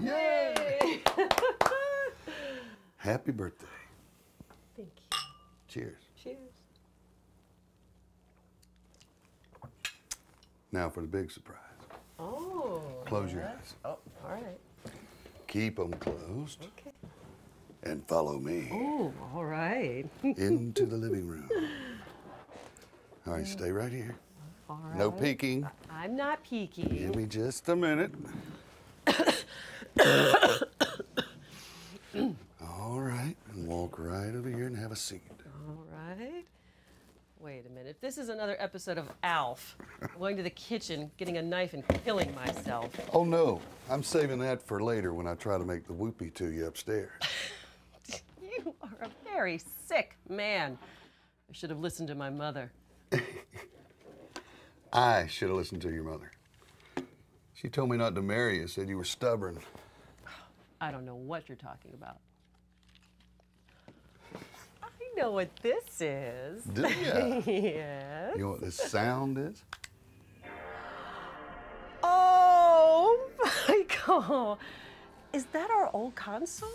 Yay! Happy birthday. Thank you. Cheers. Cheers. Now for the big surprise. Oh. Close your eyes. Oh, all right. Keep them closed Okay. and follow me Oh, all right. into the living room. All right, stay right here. All right. No peeking. I'm not peeking. Give me just a minute. All right, and walk right over here and have a seat. All right. Wait a minute. If this is another episode of Alf, going to the kitchen, getting a knife, and killing myself. Oh no, I'm saving that for later when I try to make the whoopee to you upstairs. You are a very sick man. I should have listened to my mother. I should have listened to your mother. She told me not to marry you, said you were stubborn. I don't know what you're talking about. I know what this is. Do ya? yes. You know what this sound is? Oh, Michael. Is that our old console?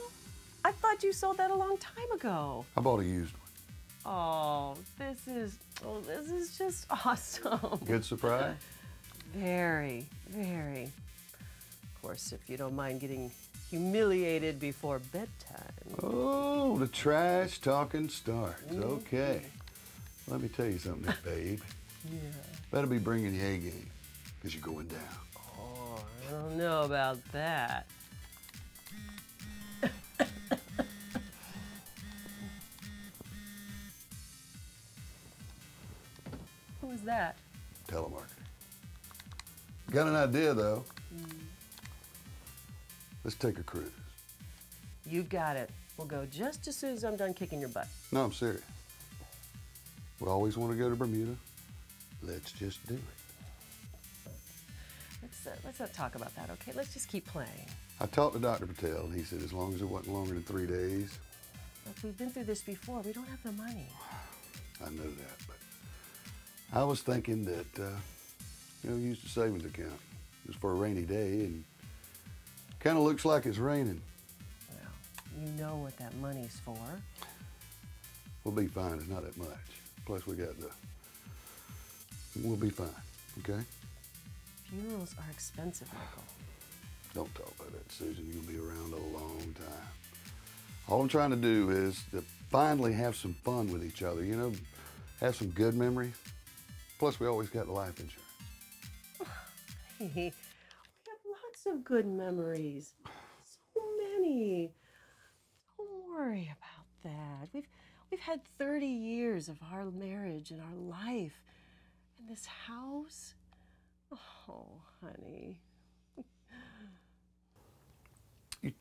I thought you sold that a long time ago. I bought a used one. Oh, this is oh, this is just awesome. Good surprise? Very, very. Of course, if you don't mind getting humiliated before bedtime. Oh, the trash talking starts. Mm-hmm. Okay. Let me tell you something, babe. Yeah. Better be bringing your A game, because you're going down. Oh, I don't know about that. Who was that? Telemarketer. Got an idea, though. Mm. Let's take a cruise. You got it. We'll go just as soon as I'm done kicking your butt. No, I'm serious. We always want to go to Bermuda. Let's just do it. Let's, uh, let's not talk about that, okay? Let's just keep playing. I talked to Dr. Patel, and he said as long as it wasn't longer than three days, Look, we've been through this before. We don't have the money. I know that, but I was thinking that, uh, you know, use the savings account just for a rainy day, and kind of looks like it's raining. Well, you know what that money's for. We'll be fine. It's not that much. Plus, we got the. We'll be fine. Okay. Funerals are expensive, Michael. Don't talk about that, Susan. You'll be around a long time. All I'm trying to do is to finally have some fun with each other. You know, have some good memories. Plus, we always got the life insurance. of good memories. So many. Don't worry about that. We've we've had 30 years of our marriage and our life. And this house. Oh, honey. You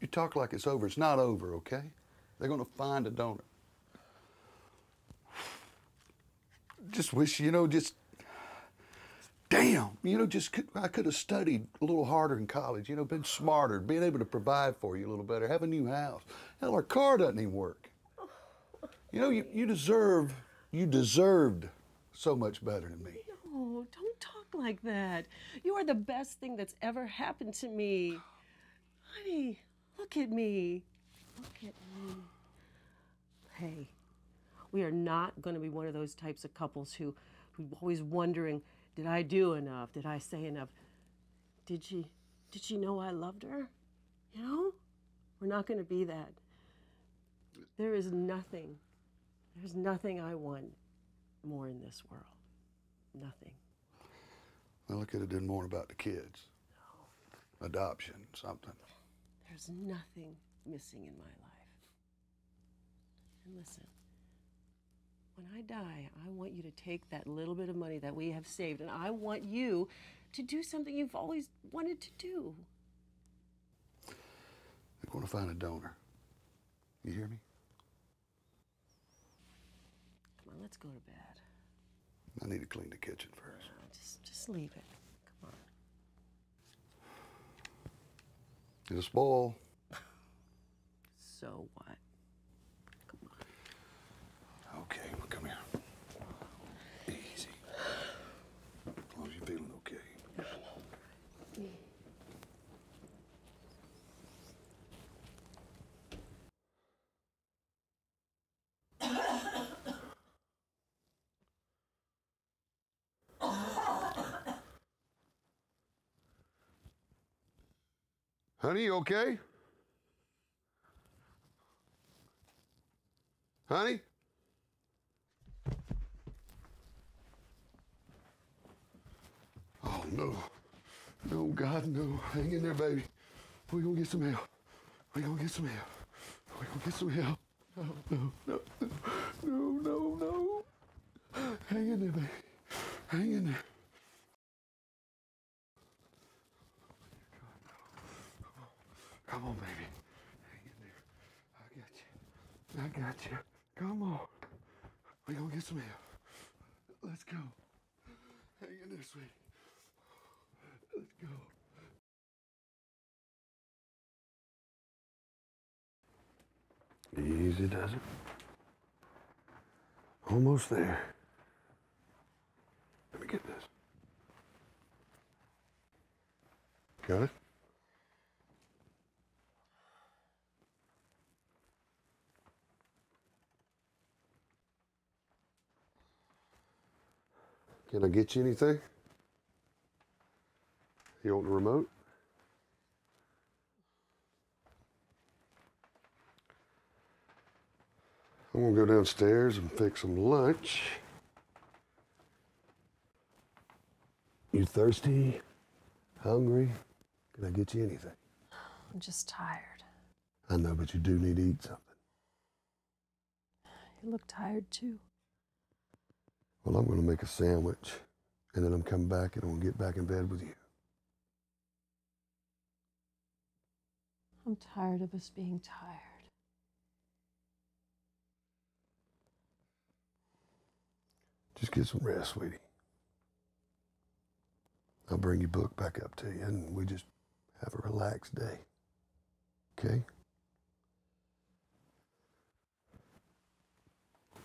you talk like it's over. It's not over, okay? They're going to find a donor. Just wish, you know, just. Damn, you know, just could, I could have studied a little harder in college, you know, been smarter, been able to provide for you a little better, have a new house. Hell, our car doesn't even work. You know, you, you deserve, you deserved so much better than me. No, don't talk like that. You are the best thing that's ever happened to me. Honey, look at me. Look at me. Hey, we are not going to be one of those types of couples who, who always wondering, did I do enough? Did I say enough? Did she, did she know I loved her? You know, we're not going to be that. There is nothing, there's nothing I want more in this world. Nothing. Well, I could have done more about the kids. No. Adoption, something. There's nothing missing in my life. And listen, when I die, I want you to take that little bit of money that we have saved and I want you to do something you've always wanted to do. They're going to find a donor. You hear me? Come on, let's go to bed. I need to clean the kitchen first. Uh, Just, just leave it. Come on. It'll spoil. So what? Come on. Okay, well, come here. Easy. As long as you're feeling okay. Honey, you okay? Honey? Oh, no. No, God, no. Hang in there, baby. We're going to get some help. We're going to get some help. We're going to get some help. No, no, no, no, no, no. Hang in there, baby. Hang in there. Come on, baby. Hang in there. I got you. I got you. Come on. We're going to get some help. Let's go. Hang in there, sweetie. Let's go. Easy does it. Almost there. Let me get this. Got it? Can I get you anything? You want the remote? I'm gonna go downstairs and fix some lunch. You thirsty? Hungry? Can I get you anything? I'm just tired. I know, but you do need to eat something. You look tired too. Well, I'm gonna make a sandwich, and then I'm coming back and I'm gonna get back in bed with you. I'm tired of us being tired. Just get some rest, sweetie. I'll bring your book back up to you, and we just have a relaxed day. Okay?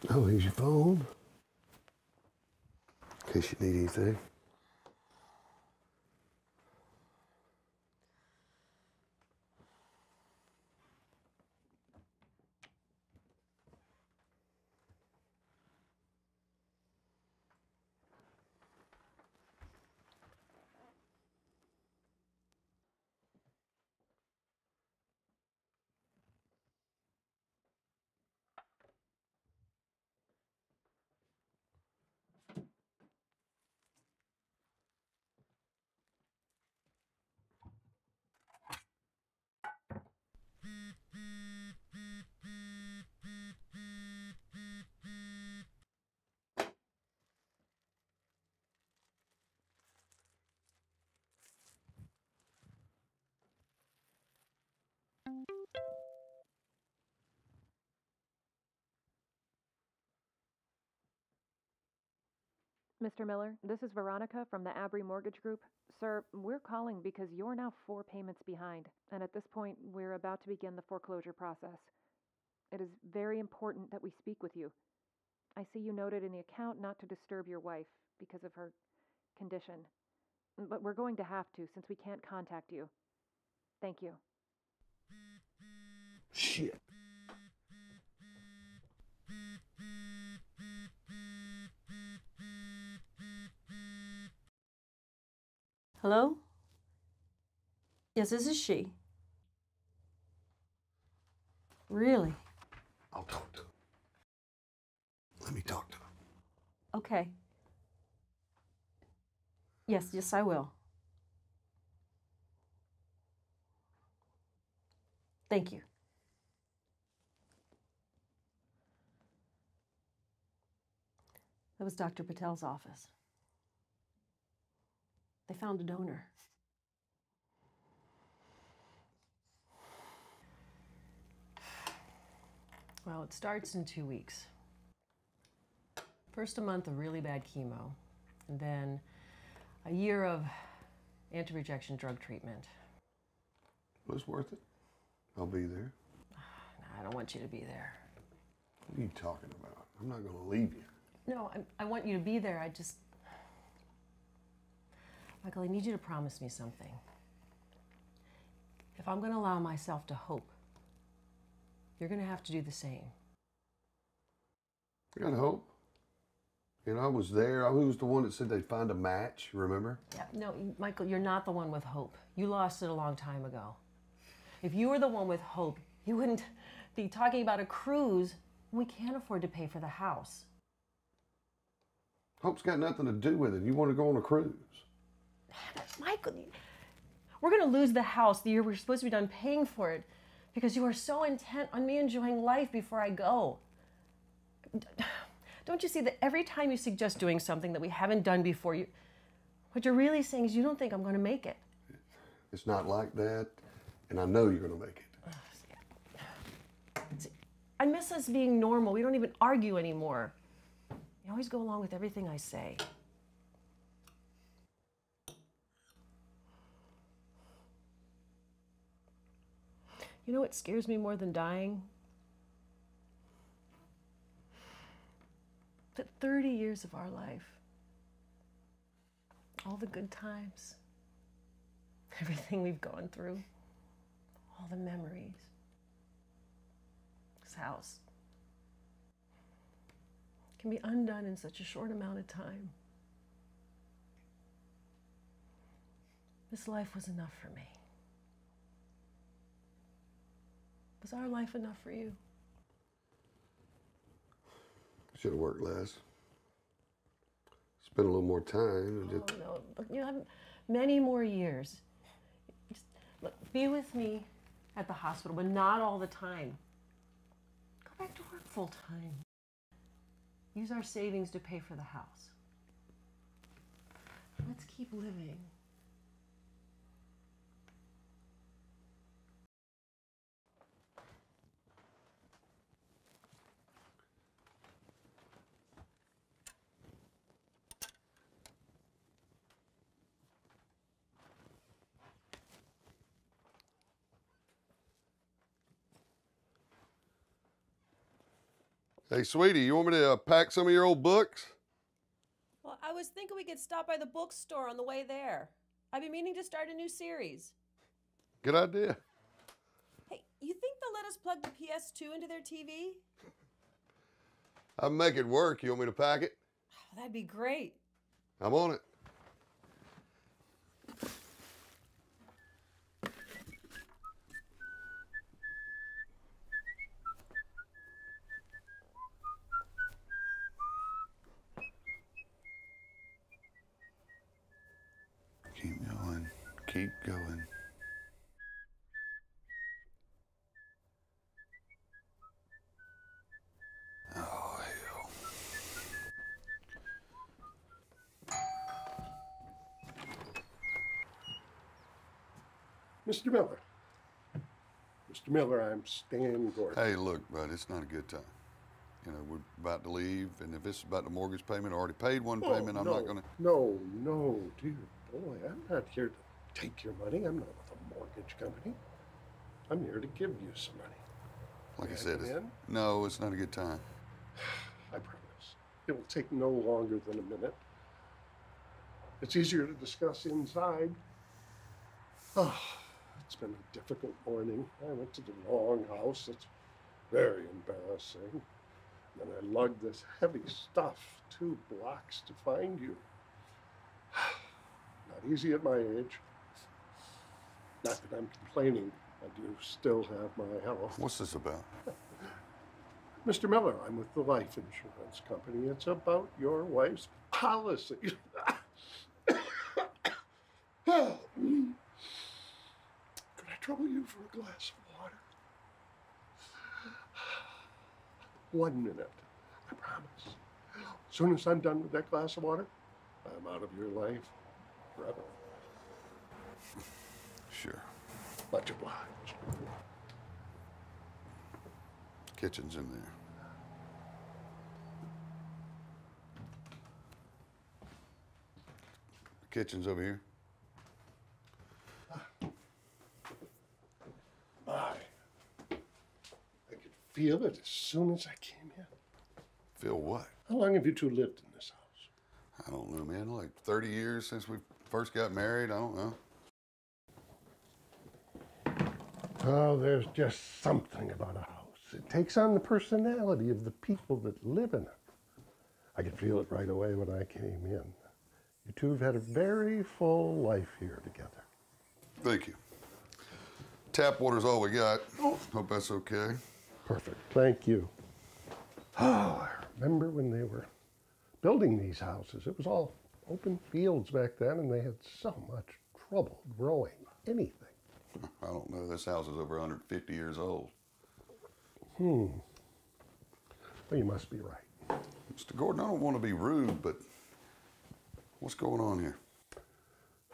Oh, here's your phone. In case you need anything. Mr. Miller, this is Veronica from the Abry Mortgage Group. Sir, we're calling because you're now four payments behind, and at this point, we're about to begin the foreclosure process. It is very important that we speak with you. I see you noted in the account not to disturb your wife because of her condition, but we're going to have to since we can't contact you. Thank you. Shit. Hello? Yes, this is she. Really? I'll talk to him. Let me talk to him. Okay. Yes, yes, I will. Thank you. That was Dr. Patel's office. They found a donor. Well, it starts in two weeks. First, a month of really bad chemo, and then a year of anti rejection drug treatment. Well, it's worth it. I'll be there. No, I don't want you to be there. What are you talking about? I'm not going to leave you. No, I, I want you to be there. I just. Michael, I need you to promise me something. If I'm going to allow myself to hope, you're going to have to do the same. I got hope. You know, I was there. I was the one that said they'd find a match, remember? Yeah, no, Michael, you're not the one with hope. You lost it a long time ago. If you were the one with hope, you wouldn't be talking about a cruise we can't afford to pay for the house. Hope's got nothing to do with it. You want to go on a cruise? Michael, we're going to lose the house the year we're supposed to be done paying for it because you are so intent on me enjoying life before I go. Don't you see that every time you suggest doing something that we haven't done before, you, what you're really saying is you don't think I'm going to make it. It's not like that, and I know you're going to make it. I miss us being normal. We don't even argue anymore. You always go along with everything I say. You know what scares me more than dying? That 30 years of our life, all the good times, everything we've gone through, all the memories, this house, can be undone in such a short amount of time. This life was enough for me. Was our life enough for you? Should have worked less. Spend a little more time. Oh just, no, look, you have many more years. Just, look, be with me at the hospital, but not all the time. Go back to work full time. Use our savings to pay for the house. Let's keep living. Hey, sweetie, you want me to uh, pack some of your old books? Well, I was thinking we could stop by the bookstore on the way there. I've been meaning to start a new series. Good idea. Hey, you think they'll let us plug the PS2 into their TV? I'll make it work. You want me to pack it? Oh, that'd be great. I'm on it. Keep going. Keep going. Oh, hell. Mr. Miller. Mr. Miller, I'm Stan Gordon. Hey, look, bud, it's not a good time. You know, we're about to leave, and if it's about the mortgage payment, I already paid one Oh, payment. I'm no, not going to. No, no, dear boy, I'm not here to take your money. I'm not with a mortgage company. I'm here to give you some money. Like I said, it's, no, it's not a good time. I promise. It will take no longer than a minute. It's easier to discuss inside. Oh, it's been a difficult morning. I went to the wrong house. It's very embarrassing. And I lugged this heavy stuff two blocks to find you. Not easy at my age. Not that I'm complaining. I do still have my health. What's this about? Mr. Miller, I'm with the life insurance company. It's about your wife's policy. Could I trouble you for a glass of water? One minute, I promise. As soon as I'm done with that glass of water, I'm out of your life forever. Sure. Much obliged. Kitchen's in there. The kitchen's over here. My, I could feel it as soon as I came in. Feel what? How long have you two lived in this house? I don't know, man. Like 30 years since we first got married. I don't know. Oh, there's just something about a house. It takes on the personality of the people that live in it. I could feel it right away when I came in. You two have had a very full life here together. Thank you. tap water's all we got. Hope that's okay. Perfect. Thank you. Oh, I remember when they were building these houses. It was all open fields back then, and they had so much trouble growing anything. I don't know. This house is over 150 years old. Hmm. Well, you must be right. Mr. Gordon, I don't want to be rude, but what's going on here?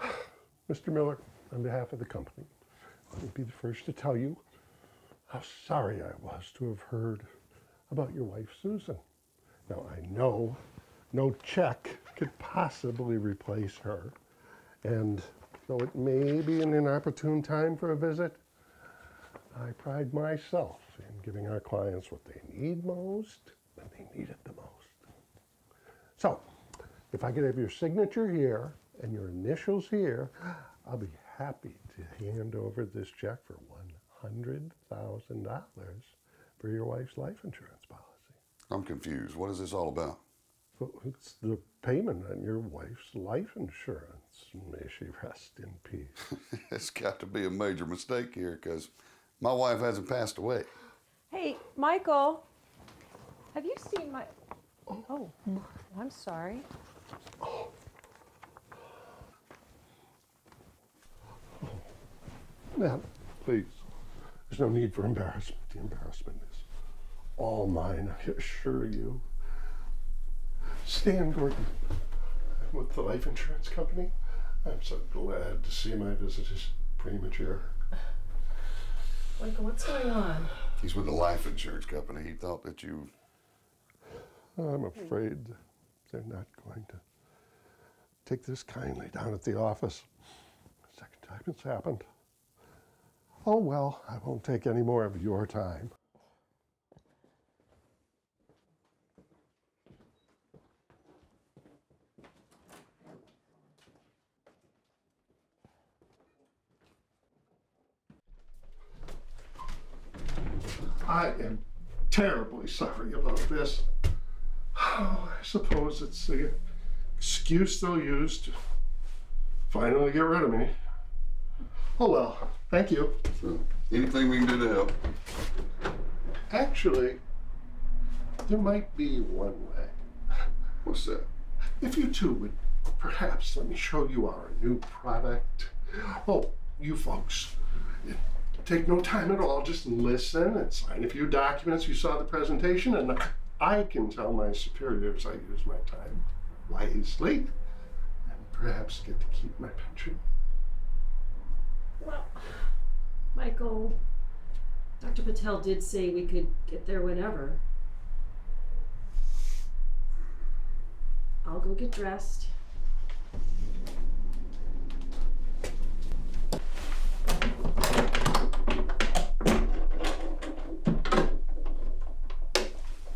Mr. Miller, on behalf of the company, let me be the first to tell you how sorry I was to have heard about your wife, Susan. Now, I know no check could possibly replace her, and though it may be an inopportune time for a visit, I pride myself in giving our clients what they need most when they need it the most. So, if I could have your signature here and your initials here, I'll be happy to hand over this check for $100,000 for your wife's life insurance policy. I'm confused. What is this all about? Well, it's the payment on your wife's life insurance. May she rest in peace. it's got to be a major mistake here because my wife hasn't passed away. Hey, Michael, have you seen my. Oh, I'm sorry. Now, please, there's no need for embarrassment. The embarrassment is all mine, I assure you. Stan Gordon, I'm with the life insurance company. I'm so glad to see my visit is premature. Michael, what's going on? He's with the life insurance company. He thought that you. I'm afraid they're not going to take this kindly down at the office. Second time it's happened. Oh well, I won't take any more of your time. I am terribly sorry about this. Oh, I suppose it's the excuse they'll use to finally get rid of me. Oh well, thank you. So, anything we can do to help? Actually, there might be one way. What's that? If you two would perhaps let me show you our new product. Oh, you folks, take no time at all. Just listen and sign a few documents. You saw the presentation, and I can tell my superiors I use my time wisely and perhaps get to keep my pension. Well, Michael, Dr. Patel did say we could get there whenever. I'll go get dressed.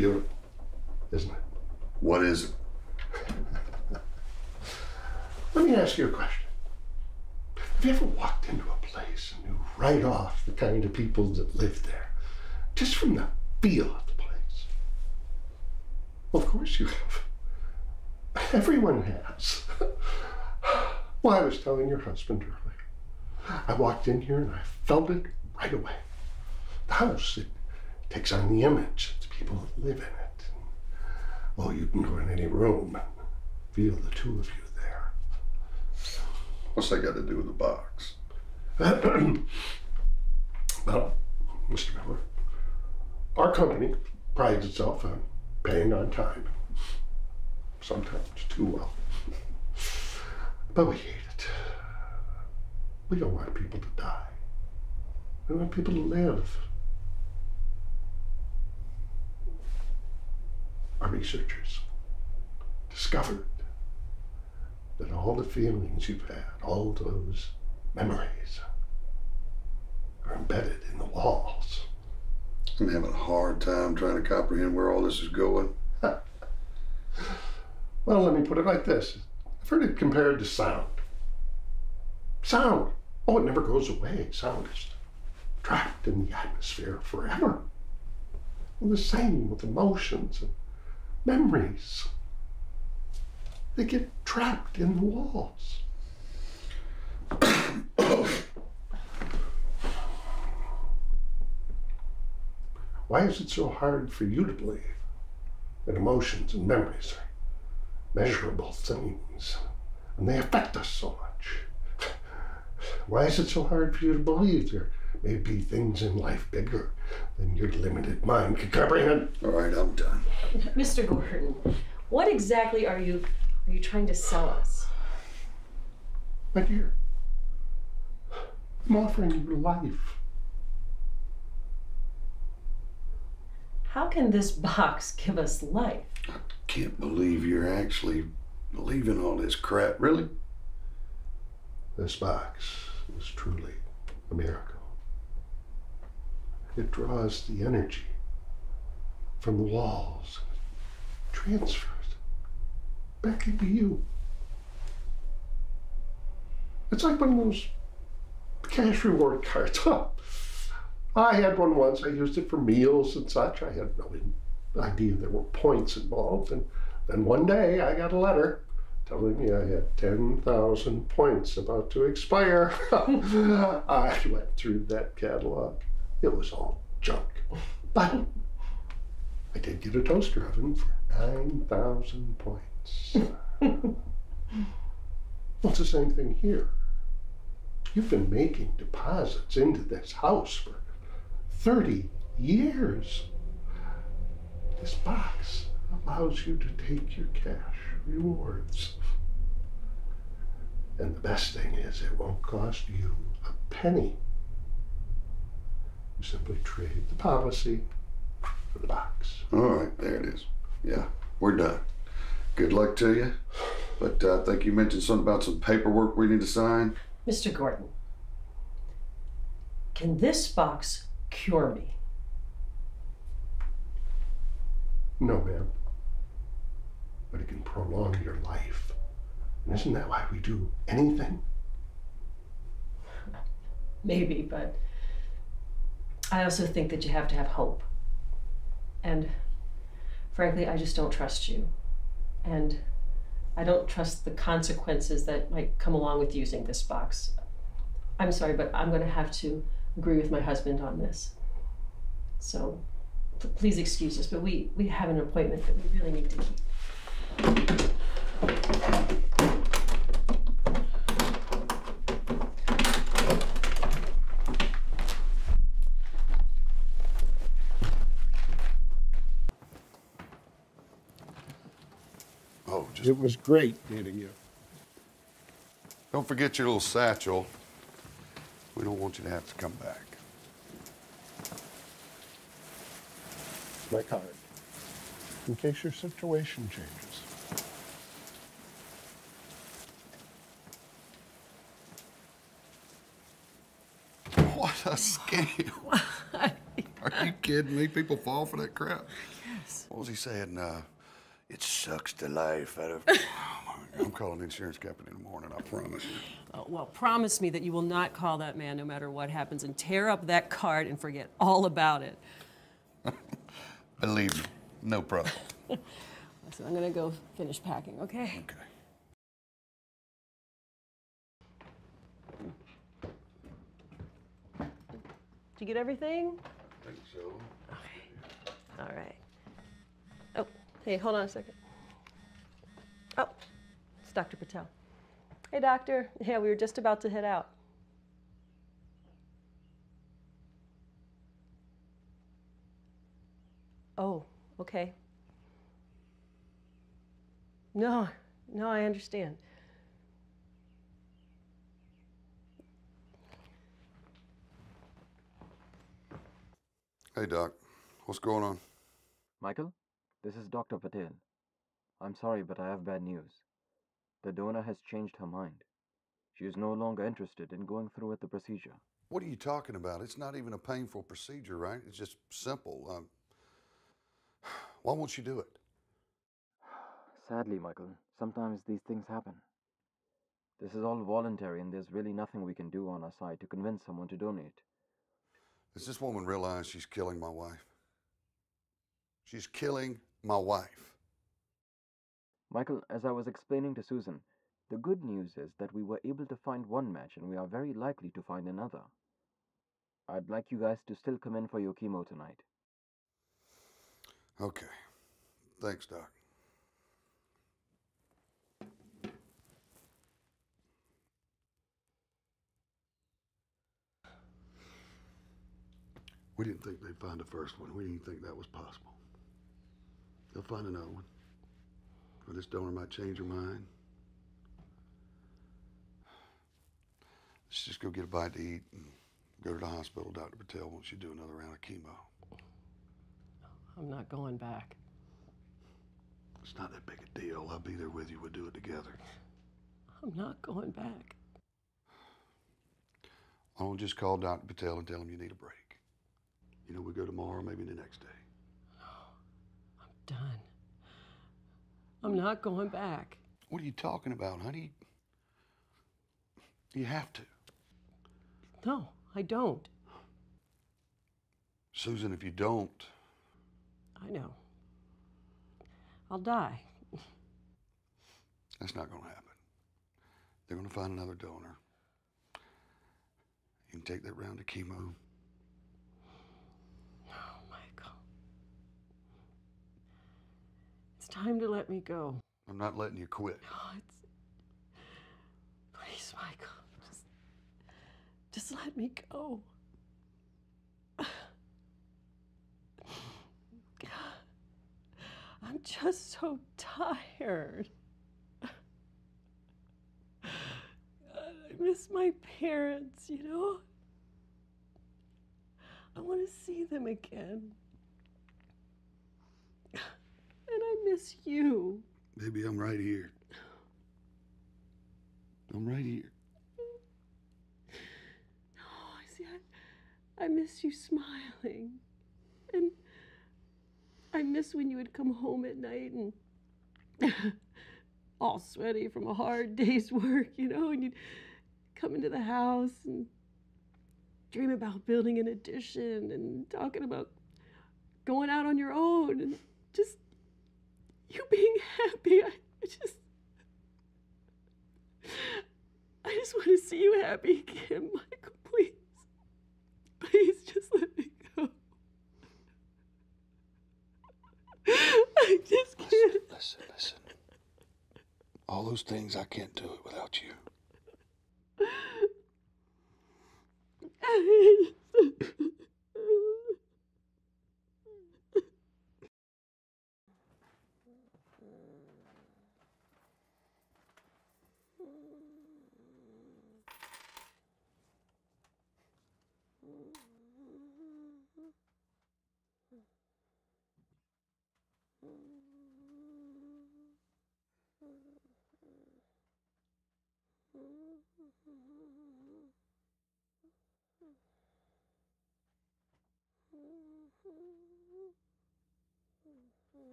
Beautiful, isn't it? What is it? Let me ask you a question. Have you ever walked into a place and knew right off the kind of people that live there, just from the feel of the place? Well, of course you have. Everyone has. well, I was telling your husband earlier. I walked in here and I felt it right away. The house, it takes on the image of the people that live in it. Oh, you can go in any room and feel the two of you there. What's that got to do with the box? well, Mr. Miller, our company prides itself on paying on time. Sometimes too well. But we hate it. We don't want people to die. We want people to live. Our researchers discovered that all the feelings you've had, all those memories, are embedded in the walls. I'm having a hard time trying to comprehend where all this is going. Well, let me put it like this I've heard it compared to sound. Sound. Oh, it never goes away. Sound is trapped in the atmosphere forever. And the same with emotions and memories. They get trapped in the walls. Why is it so hard for you to believe that emotions and memories are measurable things and they affect us so much? Why is it so hard for you to believe they're may be things in life bigger than your limited mind can comprehend? All right, I'm done. Mr. Gordon, what exactly are you are you trying to sell us? My dear, I'm offering you life. How can this box give us life? I can't believe you're actually believing all this crap. Really? This box is truly a miracle. It draws the energy from the walls, transfers back into you. It's like one of those cash reward cards. I had one once. I used it for meals and such. I had no idea there were points involved. And then one day I got a letter telling me I had 10,000 points about to expire. I went through that catalog. It was all junk. But I did get a toaster oven for 9,000 points. well, it's the same thing here. You've been making deposits into this house for 30 years. This box allows you to take your cash rewards. And the best thing is, it won't cost you a penny. You simply trade the policy for the box. All right, there it is. Yeah, we're done. Good luck to you. But uh, I think you mentioned something about some paperwork we need to sign. Mr. Gordon, can this box cure me? No, ma'am. But it can prolong your life. And isn't that why we do anything? Maybe, but I also think that you have to have hope. And frankly, I just don't trust you. And I don't trust the consequences that might come along with using this box. I'm sorry, but I'm going to have to agree with my husband on this. So please excuse us, but we, we have an appointment that we really need to keep. Oh, just It was great meeting you. don't forget your little satchel. We don't want you to have to come back. My card. In case your situation changes. What a scam. Are you kidding me? People fall for that crap. Yes. What was he saying? Uh, it sucks the life out of. I'm calling the insurance company in the morning, I promise you. Oh, well, promise me that you will not call that man no matter what happens and tear up that card and forget all about it. Believe me, no problem. So I'm going to go finish packing, okay? Okay. Did you get everything? I think so. Okay. All right. Hey, hold on a second. Oh, it's Dr. Patel. Hey, doctor. Yeah, we were just about to head out. Oh, okay. No, no, I understand. Hey, Doc. What's going on? Michael, this is Dr. Patel. I'm sorry, but I have bad news. The donor has changed her mind. She is no longer interested in going through with the procedure. What are you talking about? It's not even a painful procedure, right? It's just simple. Um, why won't you do it? Sadly, Michael, sometimes these things happen. This is all voluntary, and there's really nothing we can do on our side to convince someone to donate. Does this woman realize she's killing my wife? She's killing my wife. Michael, as I was explaining to Susan, the good news is that we were able to find one match, and we are very likely to find another. I'd like you guys to still come in for your chemo tonight. Okay. Thanks, Doc. We didn't think they'd find the first one. We didn't think that was possible. They'll find another one. Or this donor might change her mind. Let's just go get a bite to eat and go to the hospital. Dr. Patel wants you to do another round of chemo. I'm not going back. It's not that big a deal. I'll be there with you. We'll do it together. I'm not going back. I'll just call Dr. Patel and tell him you need a break. You know, we go tomorrow, maybe the next day. I'm done. I'm not going back. What are you talking about, honey? You have to. No, I don't. Susan, if you don't, I know. I'll die. that's not going to happen. They're going to find another donor. You can take that round of chemo. Oh, Michael. It's time to let me go. I'm not letting you quit. Oh, it's. Please, Michael. Just. Just let me go. I'm just so tired. God, I miss my parents, you know? I want to see them again. And I miss you. Baby, I'm right here. I'm right here. Oh, I see. I, I miss you smiling. And I miss when you would come home at night and all sweaty from a hard day's work, you know, and you'd come into the house and dream about building an addition and talking about going out on your own and just you being happy. I I just I just want to see you happy again, Michael. Please. Please just let me go. I just can't. Listen, listen, listen. All those things, I can't do it without you.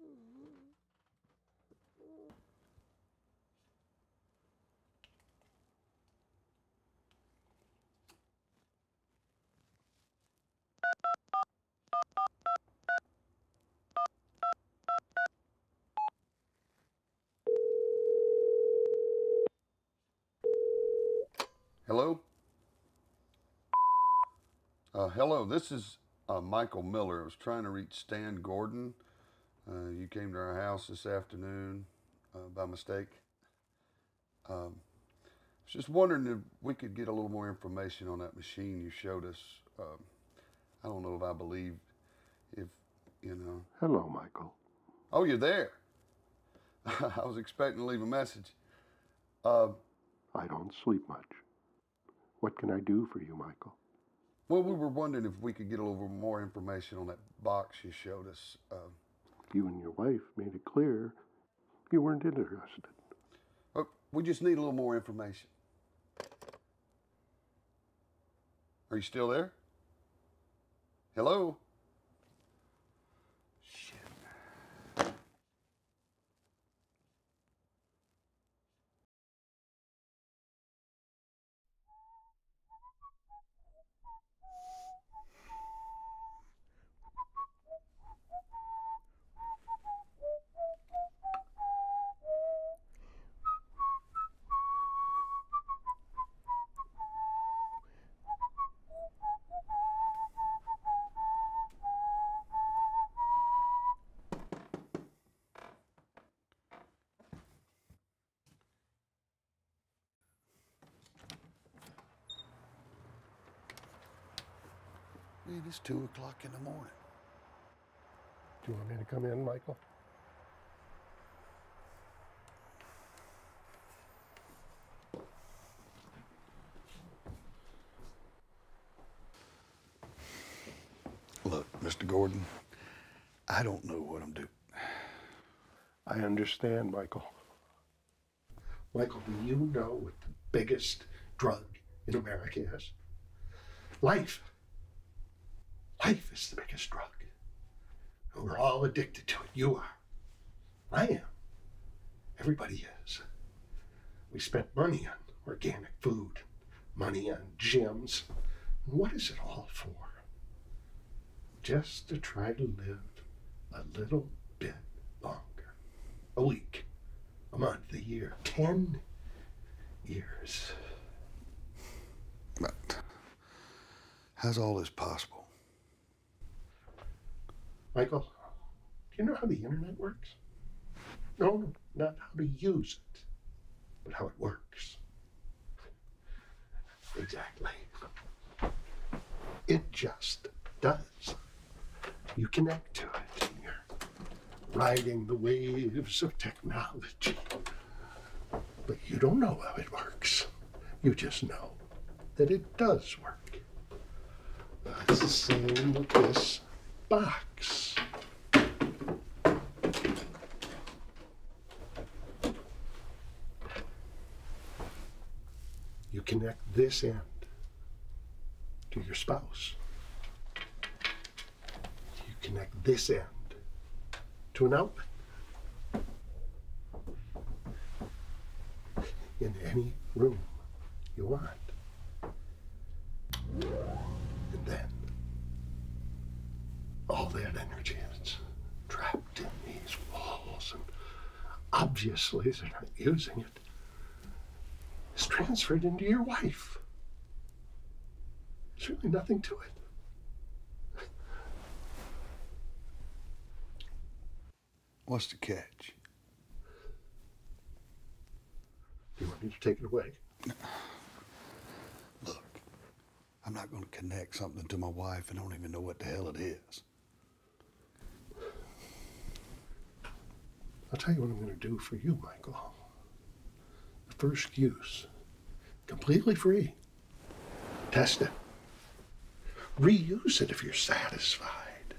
Mm-hmm. Hello? Uh, hello, this is uh, Michael Miller. I was trying to reach Stan Gordon. Uh, you came to our house this afternoon uh, by mistake. Um, I was just wondering if we could get a little more information on that machine you showed us. Um, I don't know if I believe if, you know. Hello, Michael. Oh, you're there. I was expecting to leave a message. Uh, I don't sleep much. What can I do for you, Michael? well, we were wondering if we could get a little more information on that box you showed us. Uh, You and your wife made it clear you weren't interested. oh, we just need a little more information. Are you still there? Hello? 2 o'clock in the morning. Do you want me to come in, Michael? Look, Mr. Gordon, I don't know what I'm doing. I understand, Michael. Michael, do you know what the biggest drug in America is? Life. Life is the biggest drug. And we're all addicted to it. You are. I am. Everybody is. We spent money on organic food, money on gyms. What is it all for? Just to try to live a little bit longer. A week, a month, a year, ten years. But how's all this possible? Michael, do you know how the internet works? No, no, not how to use it, but how it works. Exactly. It just does. You connect to it and you're riding the waves of technology. But you don't know how it works. You just know that it does work. That's the same with this box. You connect this end to your spouse. You connect this end to an outlet. In any room you want. And then all that energy is trapped in these walls, and obviously they're not using it. Transferred into your wife. There's really nothing to it. What's the catch? Do you want me to take it away? Look, I'm not going to connect something to my wife and don't even know what the hell it is. I'll tell you what I'm going to do for you, Michael. The first use, completely free. Test it. Reuse it if you're satisfied.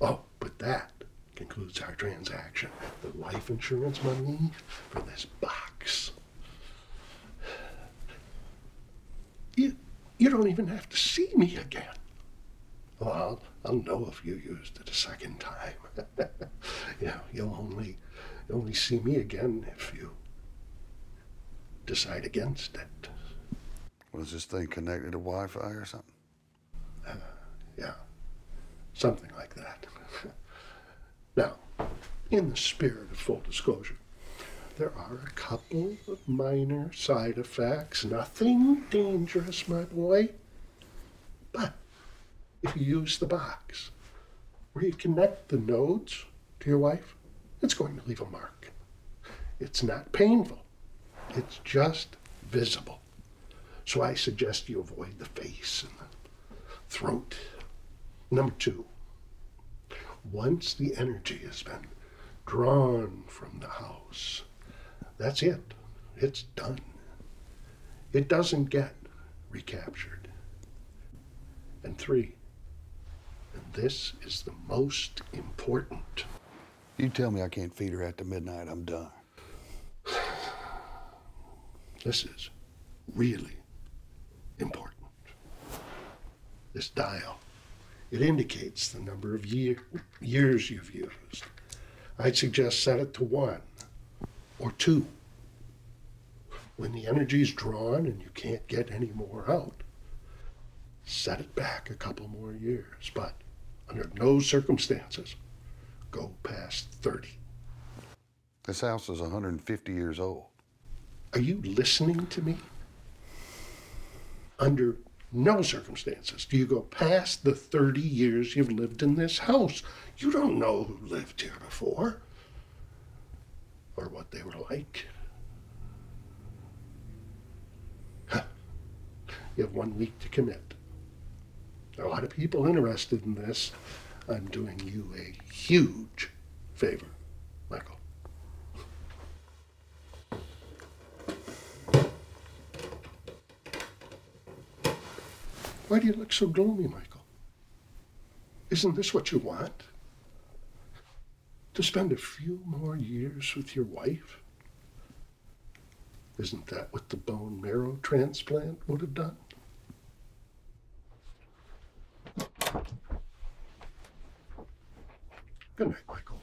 Oh, but that concludes our transaction. The life insurance money for this box. You, you don't even have to see me again. Well, I'll, I'll know if you used it a second time. you know, you'll only, you'll only see me again if you decide against it. Was this thing connected to Wi Fi or something? Uh, yeah, something like that. now, in the spirit of full disclosure, there are a couple of minor side effects, nothing dangerous, my boy. But if you use the box where you connect the nodes to your wife, it's going to leave a mark. It's not painful, it's just visible. So I suggest you avoid the face and the throat. Number two, once the energy has been drawn from the house, that's it. It's done. It doesn't get recaptured. And three, and this is the most important. You tell me I can't feed her after midnight, I'm done. This is really important. This dial, it indicates the number of year, years you've used. I'd suggest set it to one or two. When the energy's drawn and you can't get any more out, set it back a couple more years. But under no circumstances, go past 30. This house is 150 years old. Are you listening to me? Under no circumstances do you go past the 30 years you've lived in this house. You don't know who lived here before or what they were like. You have one week to commit. A lot of people interested in this. I'm doing you a huge favor, Michael. Why do you look so gloomy, Michael? Isn't this what you want? To spend a few more years with your wife? Isn't that what the bone marrow transplant would have done? Good night, Michael.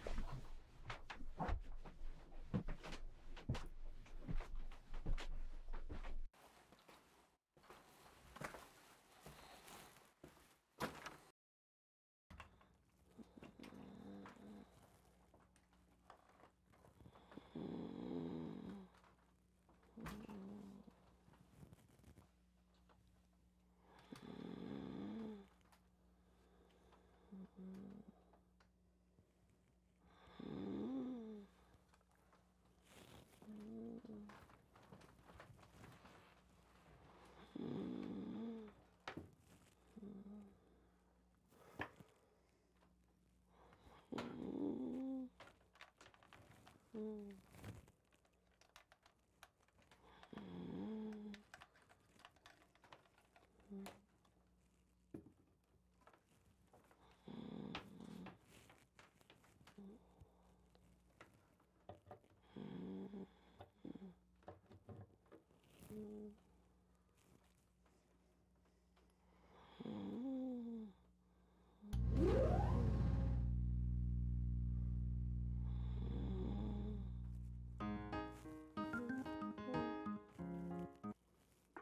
Um,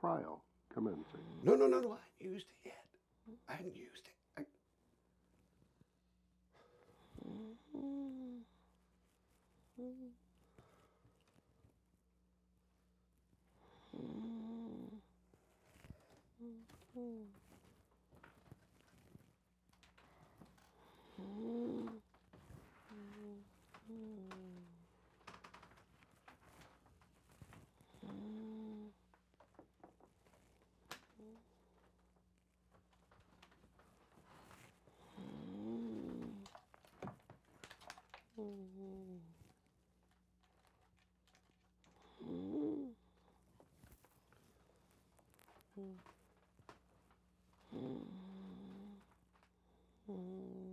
Trial commencing. No, no, no, no. I hadn't used it yet. I hadn't used it. I...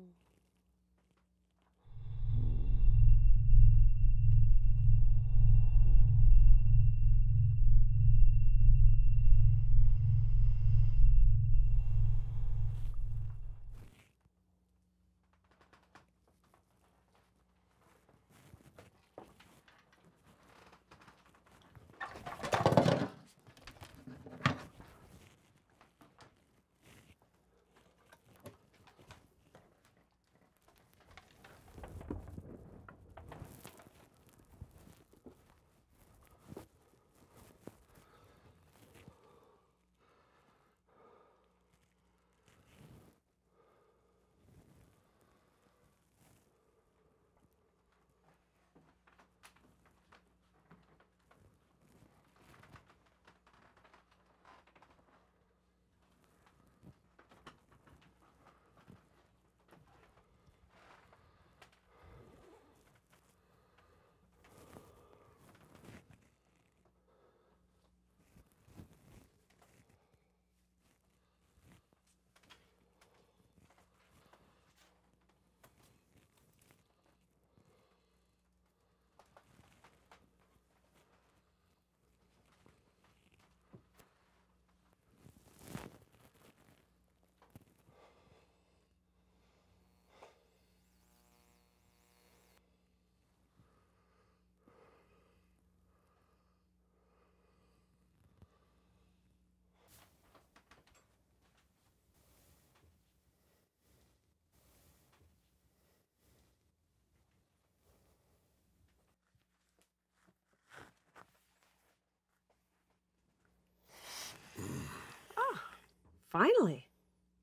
Finally.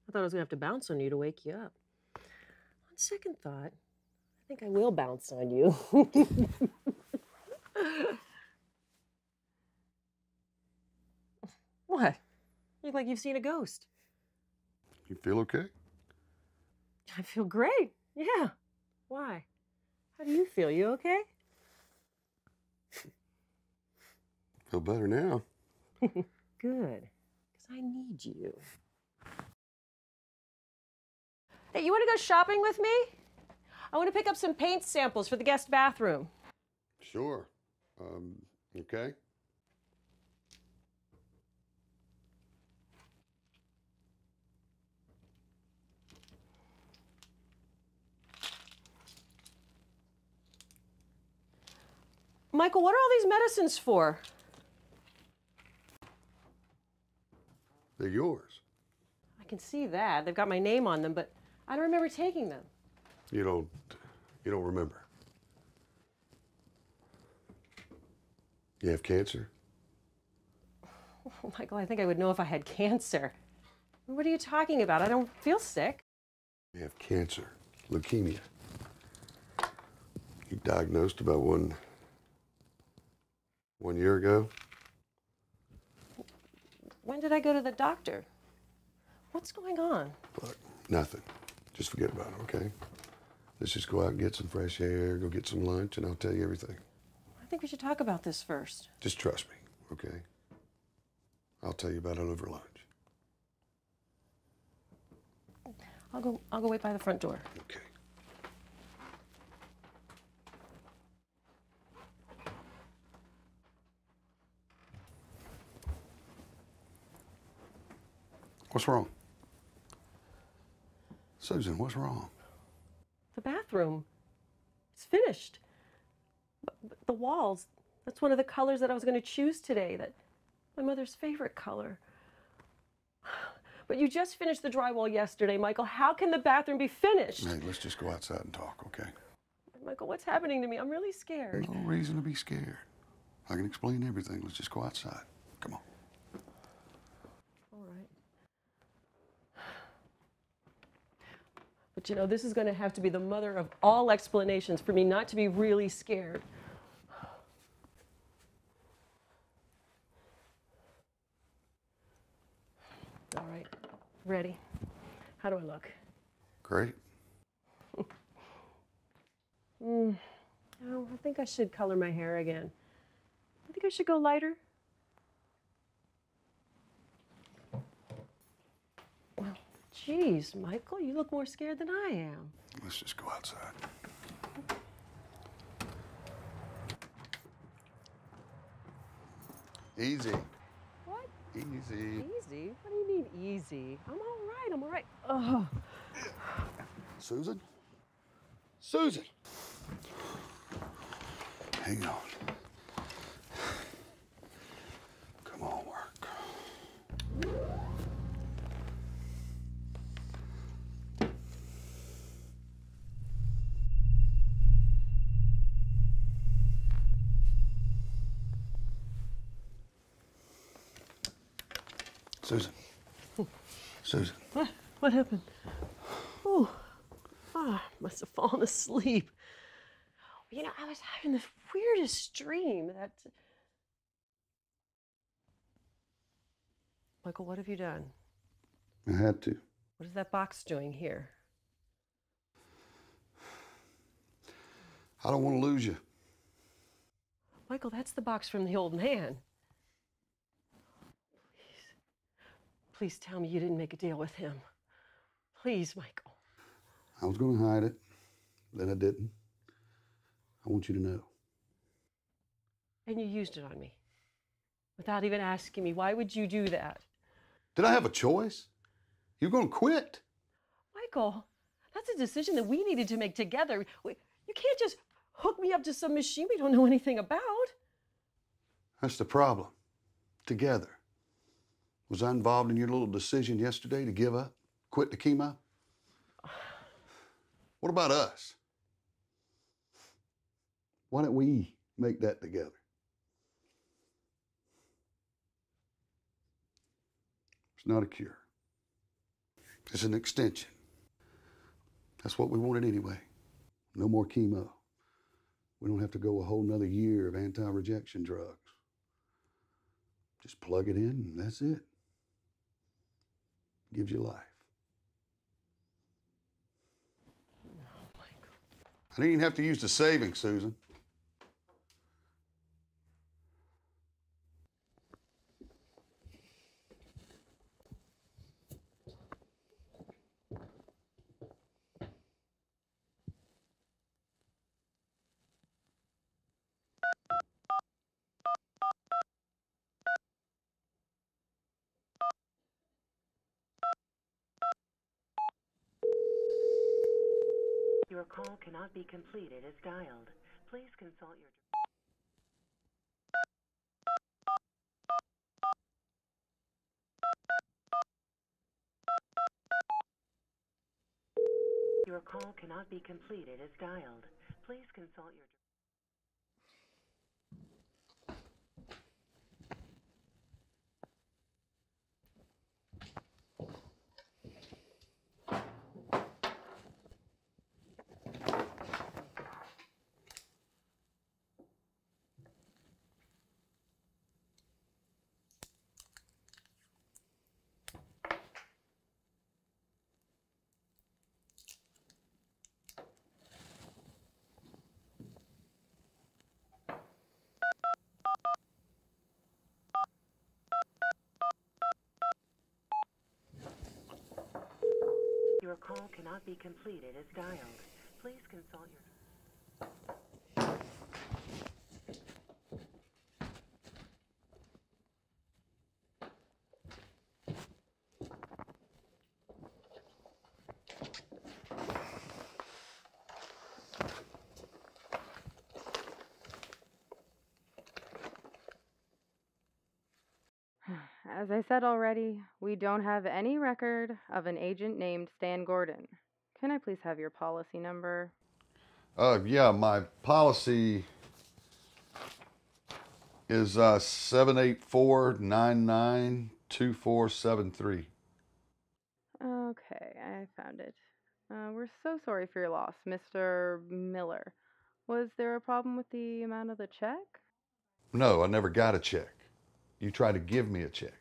I thought I was going to have to bounce on you to wake you up. On second thought, I think I will bounce on you. what? You look like you've seen a ghost. You feel okay? I feel great. Yeah. Why? How do you feel? You okay? Feel better now. Good. I need you. Hey, you want to go shopping with me? I want to pick up some paint samples for the guest bathroom. Sure. Um, okay. Michael, what are all these medicines for? They're yours. I can see that. They've got my name on them, but I don't remember taking them. You don't you don't remember. You have cancer? Oh, Michael, I think I would know if I had cancer. What are you talking about? I don't feel sick. You have cancer, leukemia. You diagnosed about one one year ago. When did I go to the doctor? What's going on? Look, nothing. Just forget about it, okay? Let's just go out and get some fresh air, go get some lunch, and I'll tell you everything. I think we should talk about this first. Just trust me, okay? I'll tell you about it over lunch. I'll go I'll go wait by the front door. Okay. What's wrong? Susan, what's wrong? The bathroom. It's finished. But, but the walls, that's one of the colors that I was going to choose today. That my mother's favorite color. But you just finished the drywall yesterday, Michael. How can the bathroom be finished? Hey, let's just go outside and talk, okay? Michael, what's happening to me? I'm really scared. There's no reason to be scared. I can explain everything. Let's just go outside. Come on. All right. But you know, this is going to have to be the mother of all explanations for me not to be really scared. All right, ready. How do I look? Great. Mm, oh, I think I should color my hair again. I think I should go lighter. Geez, Michael, you look more scared than I am. Let's just go outside. Easy. What? Easy. Easy? What do you mean easy? I'm all right. I'm all right. Oh, Susan? Susan! Hang on. Come on, work. Susan. Susan. what? What happened? Oh, ah, must have fallen asleep. You know, I was having the weirdest dream that. Michael, what have you done? I had to. What is that box doing here? I don't want to lose you. Michael, that's the box from the old man. Please tell me you didn't make a deal with him. Please, Michael. I was going to hide it, then I didn't. I want you to know. And you used it on me without even asking me. Why would you do that? Did I have a choice? You're going to quit. Michael, that's a decision that we needed to make together. We, you can't just hook me up to some machine we don't know anything about. That's the problem. Together. Was I involved in your little decision yesterday to give up, quit the chemo? What about us? Why don't we make that together? It's not a cure. It's an extension. That's what we wanted anyway. No more chemo. We don't have to go a whole nother year of anti rejection drugs. Just plug it in and that's it gives you life. Oh, I didn't even have to use the savings, Susan. Your call cannot be completed as dialed. Please consult your. Your call cannot be completed as dialed. Please consult your. Cannot be completed as dialed. Please consult your. As I said already, we don't have any record of an agent named Stan Gordon. Can I please have your policy number? Uh, yeah, my policy is uh, 784-99-2473. Okay, I found it. Uh, we're so sorry for your loss, Mr. Miller. Was there a problem with the amount of the check? No, I never got a check. You tried to give me a check.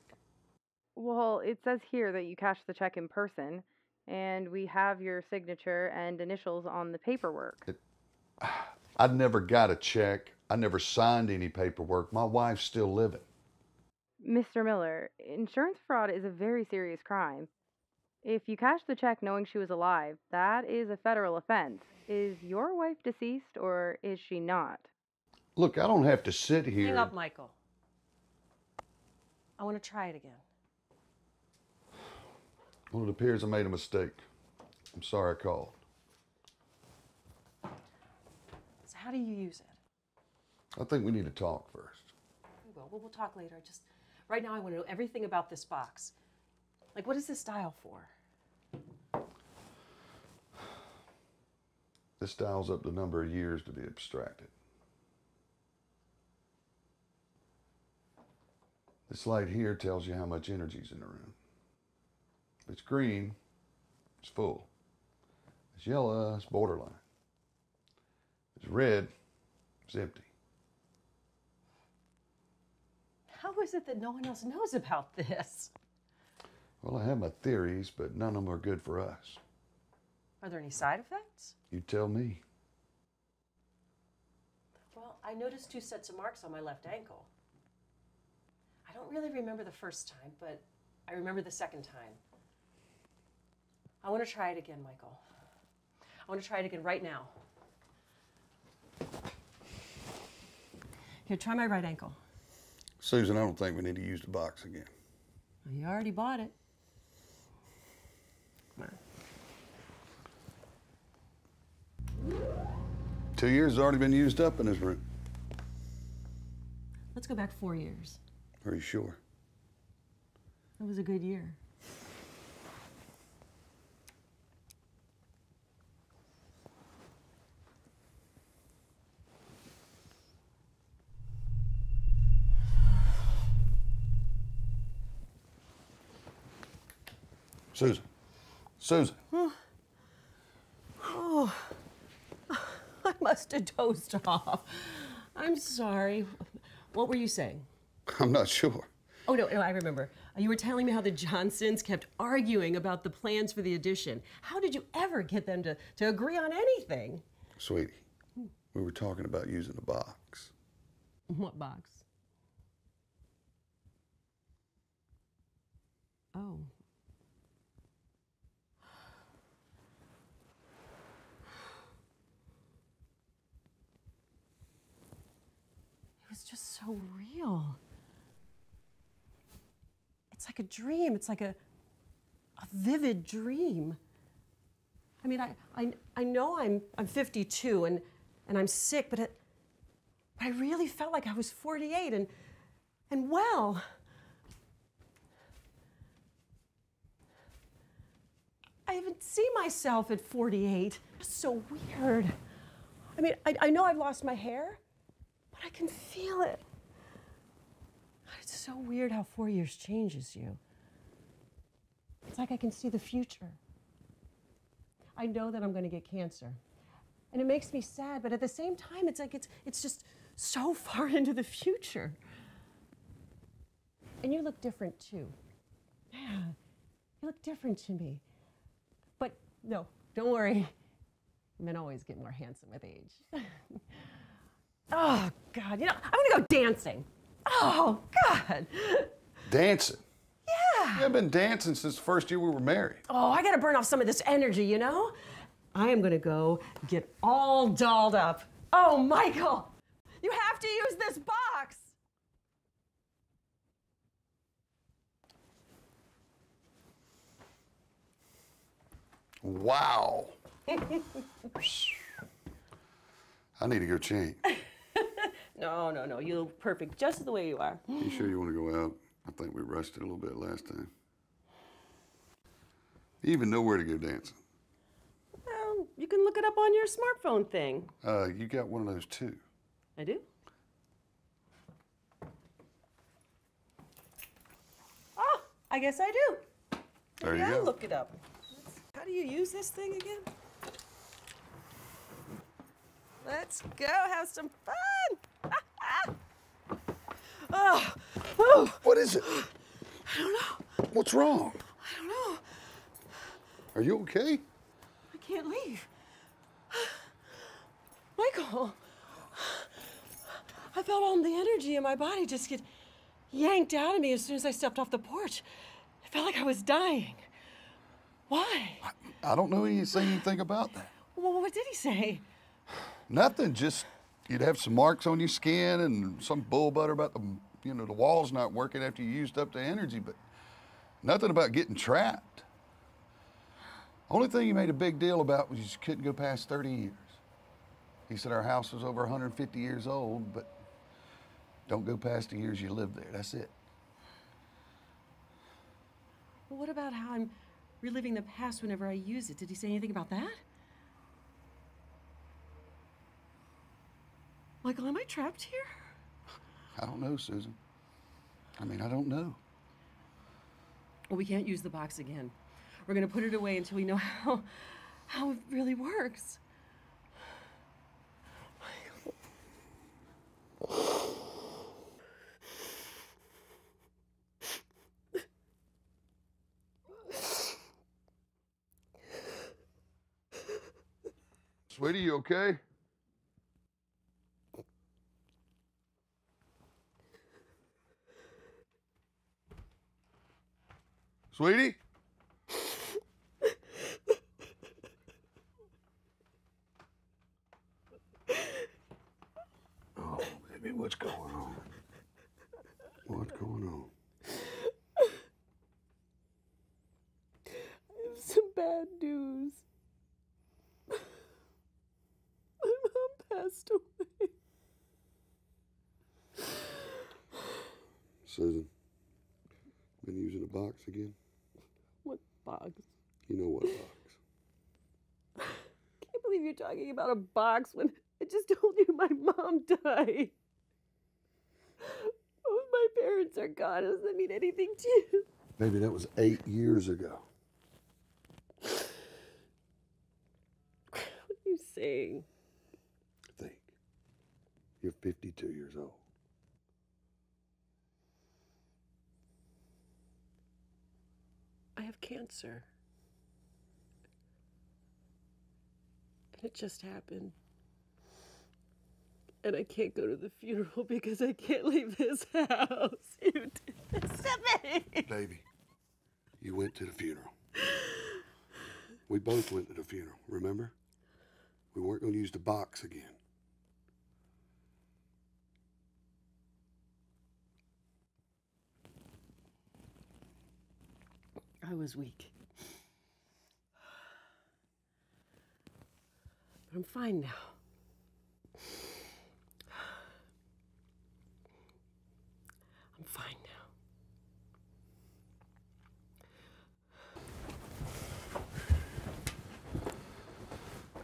Well, it says here that you cashed the check in person, and we have your signature and initials on the paperwork. I never got a check. I never signed any paperwork. My wife's still living. Mr. Miller, insurance fraud is a very serious crime. If you cashed the check knowing she was alive, that is a federal offense. Is your wife deceased or is she not? Look, I don't have to sit here. Hang up, Michael. I want to try it again. Well, it appears I made a mistake. I'm sorry I called. So how do you use it? I think we need to talk first. We will. We'll, we'll talk later. I just right now I want to know everything about this box. Like, what is this dial for? This dials up the number of years to be abstracted. This light here tells you how much energy's in the room. If it's green, it's full. If it's yellow, it's borderline. If it's red, it's empty. How is it that no one else knows about this? Well, I have my theories, but none of them are good for us. Are there any side effects? You tell me. Well, I noticed two sets of marks on my left ankle. I don't really remember the first time, but I remember the second time. I want to try it again, Michael. I want to try it again right now. Here, try my right ankle. Susan, I don't think we need to use the box again. You already bought it. Come on. Two years has already been used up in this room. Let's go back four years. Are you sure? That was a good year. Susan. Susan. Oh, I must have dozed off. I'm sorry. What were you saying? I'm not sure. Oh, no, no, I remember. Uh, you were telling me how the Johnsons kept arguing about the plans for the addition. How did you ever get them to, to agree on anything? Sweetie, we were talking about using a box. What box? Oh. It was just so real. It's like a dream. It's like a, a vivid dream. I mean, I, I, I know I'm, I'm 52 and, and I'm sick, but, it, but I really felt like I was 48 and, and well. I haven't seen myself at 48. It's so weird. I mean, I, I know I've lost my hair, but I can feel it. So weird how four years changes you. It's like I can see the future. I know that I'm going to get cancer. And it makes me sad, but at the same time, it's like it's, it's just so far into the future. And you look different too. Yeah, you look different to me. But no, don't worry. Men always get more handsome with age. oh, God, you know, I'm gonna go dancing. Oh, God. Dancing. Yeah. I've been dancing since the first year we were married. Oh, I got to burn off some of this energy, you know? I am going to go get all dolled up. Oh, Michael, you have to use this box. Wow. I need to go change. No, no, no. You look perfect just the way you are. You sure you want to go out? I think we rushed it a little bit last time. You even know where to go dancing. Well, you can look it up on your smartphone thing. Uh, you got one of those too. I do. Oh, I guess I do. There you yeah, go. look it up. How do you use this thing again? Let's go have some fun. Oh, whew. What is it? I don't know. What's wrong? I don't know. Are you okay? I can't leave. Michael, I felt all the energy in my body just get yanked out of me as soon as I stepped off the porch. I felt like I was dying. Why? I don't know any say anything about that. Well, what did he say? Nothing. Just you'd have some marks on your skin and some bull butter about the you know the walls not working after you used up the energy, but nothing about getting trapped. Only thing he made a big deal about was you couldn't go past 30 years. He said our house was over 150 years old, but don't go past the years you lived there. That's it. Well, what about how I'm reliving the past whenever I use it? Did he say anything about that? Michael, am I trapped here? I don't know, Susan. I mean, I don't know. Well, we can't use the box again. We're gonna put it away until we know how how it really works. Sweetie, you okay? Sweetie? Oh, baby, what's going on? What's going on? I have some bad news. My mom passed away. Susan, been using a box again? What box? You know what box? Can't believe you're talking about a box when I just told you my mom died. Oh, my parents are gone. Does that mean anything to you? Maybe that was eight years ago. What are you saying? Think. You're 52 years old. I have cancer. It just happened And I can't go to the funeral because I can't leave this house. You did this to me. Baby, you went to the funeral. We both went to the funeral, remember? We weren't going to use the box again. I was weak. But I'm fine now. I'm fine now.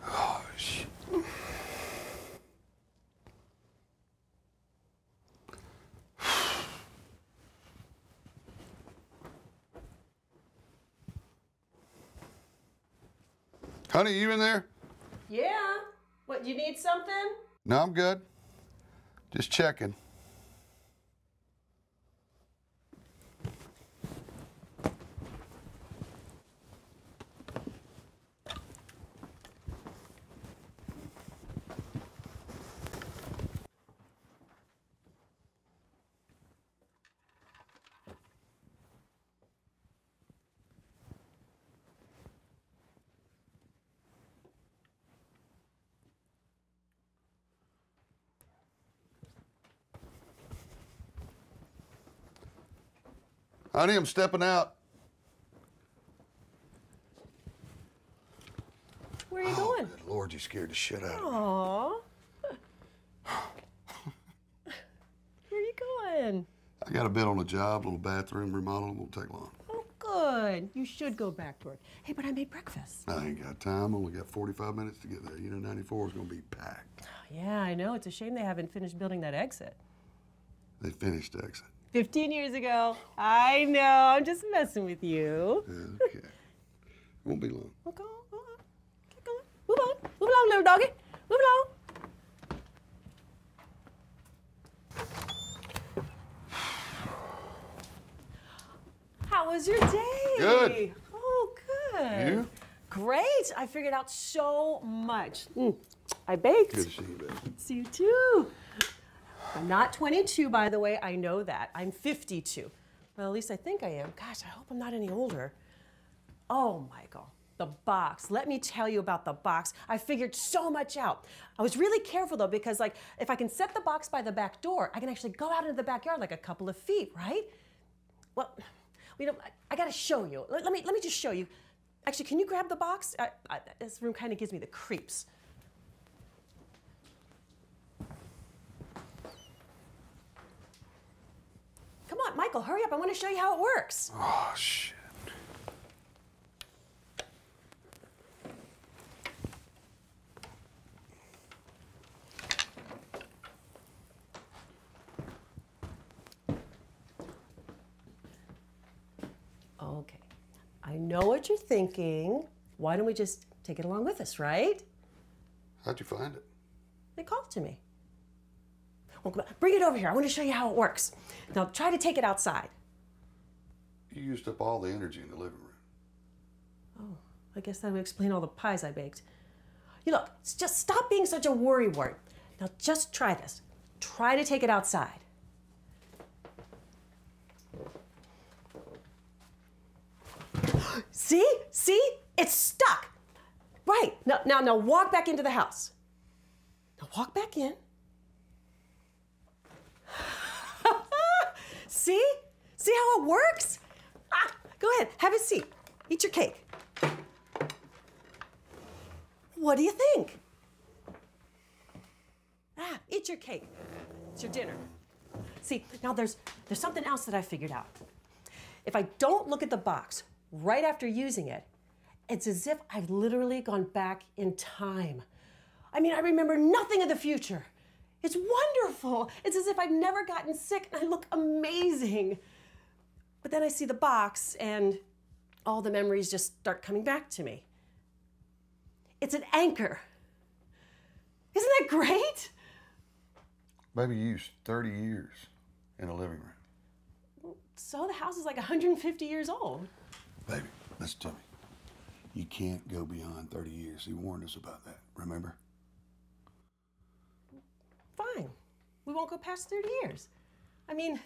Oh, shit. Honey, you in there? Yeah. What, you need something? No, I'm good. Just checking. Honey, I'm stepping out. Where are you oh, going? Good Lord, you scared the shit out of me. Where are you going? I got a bid on a job, little bathroom remodel. Won't take long. Oh, good. You should go back to work. Hey, but I made breakfast. I ain't got time. Only got 45 minutes to get there. You know, 94 is going to be packed. Yeah, I know. It's a shame they haven't finished building that exit. They finished the exit. 15 years ago. I know. I'm just messing with you. Okay. Won't be long. Okay, go on. Keep going. Move on. Move along, little doggy. Move along. How was your day? Good. Oh, good. You? Great. I figured out so much. Mm, I baked. Good to see you, baby. See you too. I'm not 22, by the way. I know that. I'm 52. Well, at least I think I am. Gosh, I hope I'm not any older. Oh, Michael, the box. Let me tell you about the box. I figured so much out. I was really careful though, because like if I can set the box by the back door, I can actually go out into the backyard like a couple of feet, right? Well, you know, I, I gotta show you. Let, let me let me just show you. Actually, can you grab the box? I, I, this room kind of gives me the creeps. Michael, hurry up. I want to show you how it works. Oh, shit. Okay. I know what you're thinking. Why don't we just take it along with us, right? How'd you find it? They called to me. Bring it over here. I want to show you how it works. Now, try to take it outside. You used up all the energy in the living room. Oh, I guess that would explain all the pies I baked. You look, just stop being such a worrywart. Now, just try this. Try to take it outside. See? See? It's stuck. Right. Now, now, now walk back into the house. Now walk back in. See? See how it works? Ah, go ahead, have a seat. Eat your cake. What do you think? Ah, eat your cake. It's your dinner. See, now there's there's something else that I figured out. If I don't look at the box right after using it, it's as if I've literally gone back in time. I mean, I remember nothing of the future. It's wonderful. It's as if I've never gotten sick and I look amazing. But then I see the box and all the memories just start coming back to me. It's an anchor. Isn't that great? Baby, you used 30 years in a living room. So the house is like 150 years old. Baby, listen to me. You can't go beyond 30 years. He warned us about that, remember? Fine. We won't go past 30 years. I mean,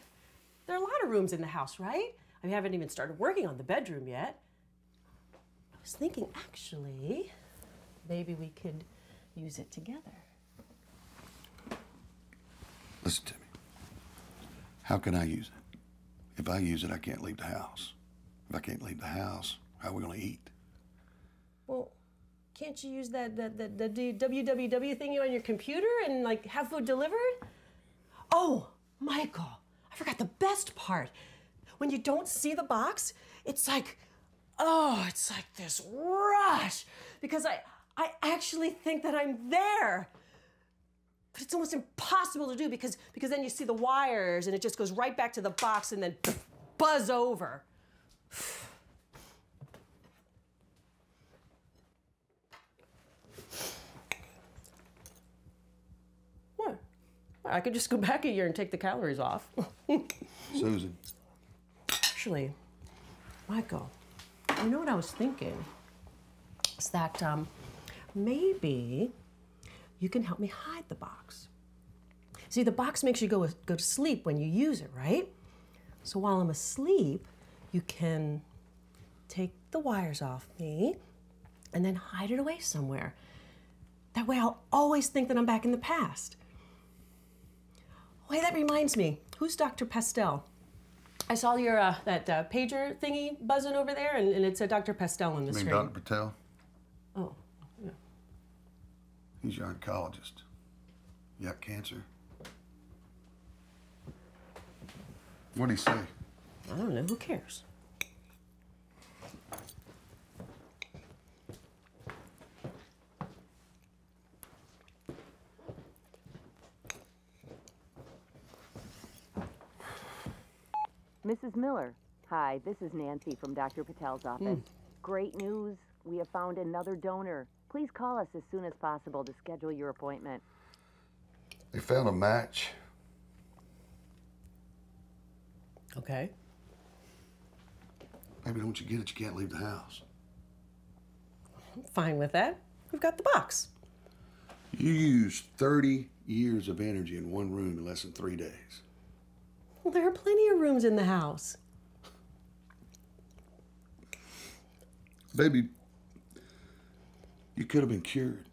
there are a lot of rooms in the house, right? I haven't even started working on the bedroom yet. I was thinking, actually, maybe we could use it together. Listen to me. How can I use it? If I use it, I can't leave the house. If I can't leave the house, how are we going to eat? Well, can't you use that that that, that www thingy on your computer and like have food delivered? Oh, Michael, I forgot the best part. When you don't see the box, it's like, oh, it's like this rush because I I actually think that I'm there. But it's almost impossible to do because because then you see the wires and it just goes right back to the box and then buzz over. What? I could just go back a year and take the calories off. Susan, Actually, Michael, you know what I was thinking? Is that um, maybe you can help me hide the box. See, the box makes you go, go to sleep when you use it, right? So while I'm asleep, you can take the wires off me and then hide it away somewhere. That way I'll always think that I'm back in the past. Wait, that reminds me. Who's Dr. Pastel? I saw your uh, that uh, pager thingy buzzing over there, and, and it said Dr. Pastel on the you mean screen. Dr. Patel? Oh, yeah. He's your oncologist. You got cancer. What'd he say? I don't know. Who cares? Mrs. Miller, hi, this is Nancy from Dr. Patel's hmm. office. Great news. We have found another donor. Please call us as soon as possible to schedule your appointment. They found a match. Okay. Maybe don't you get it? You can't leave the house. I'm fine with that. We've got the box. You used 30 years of energy in one room in less than three days. Well, there are plenty of rooms in the house. Baby, you could have been cured.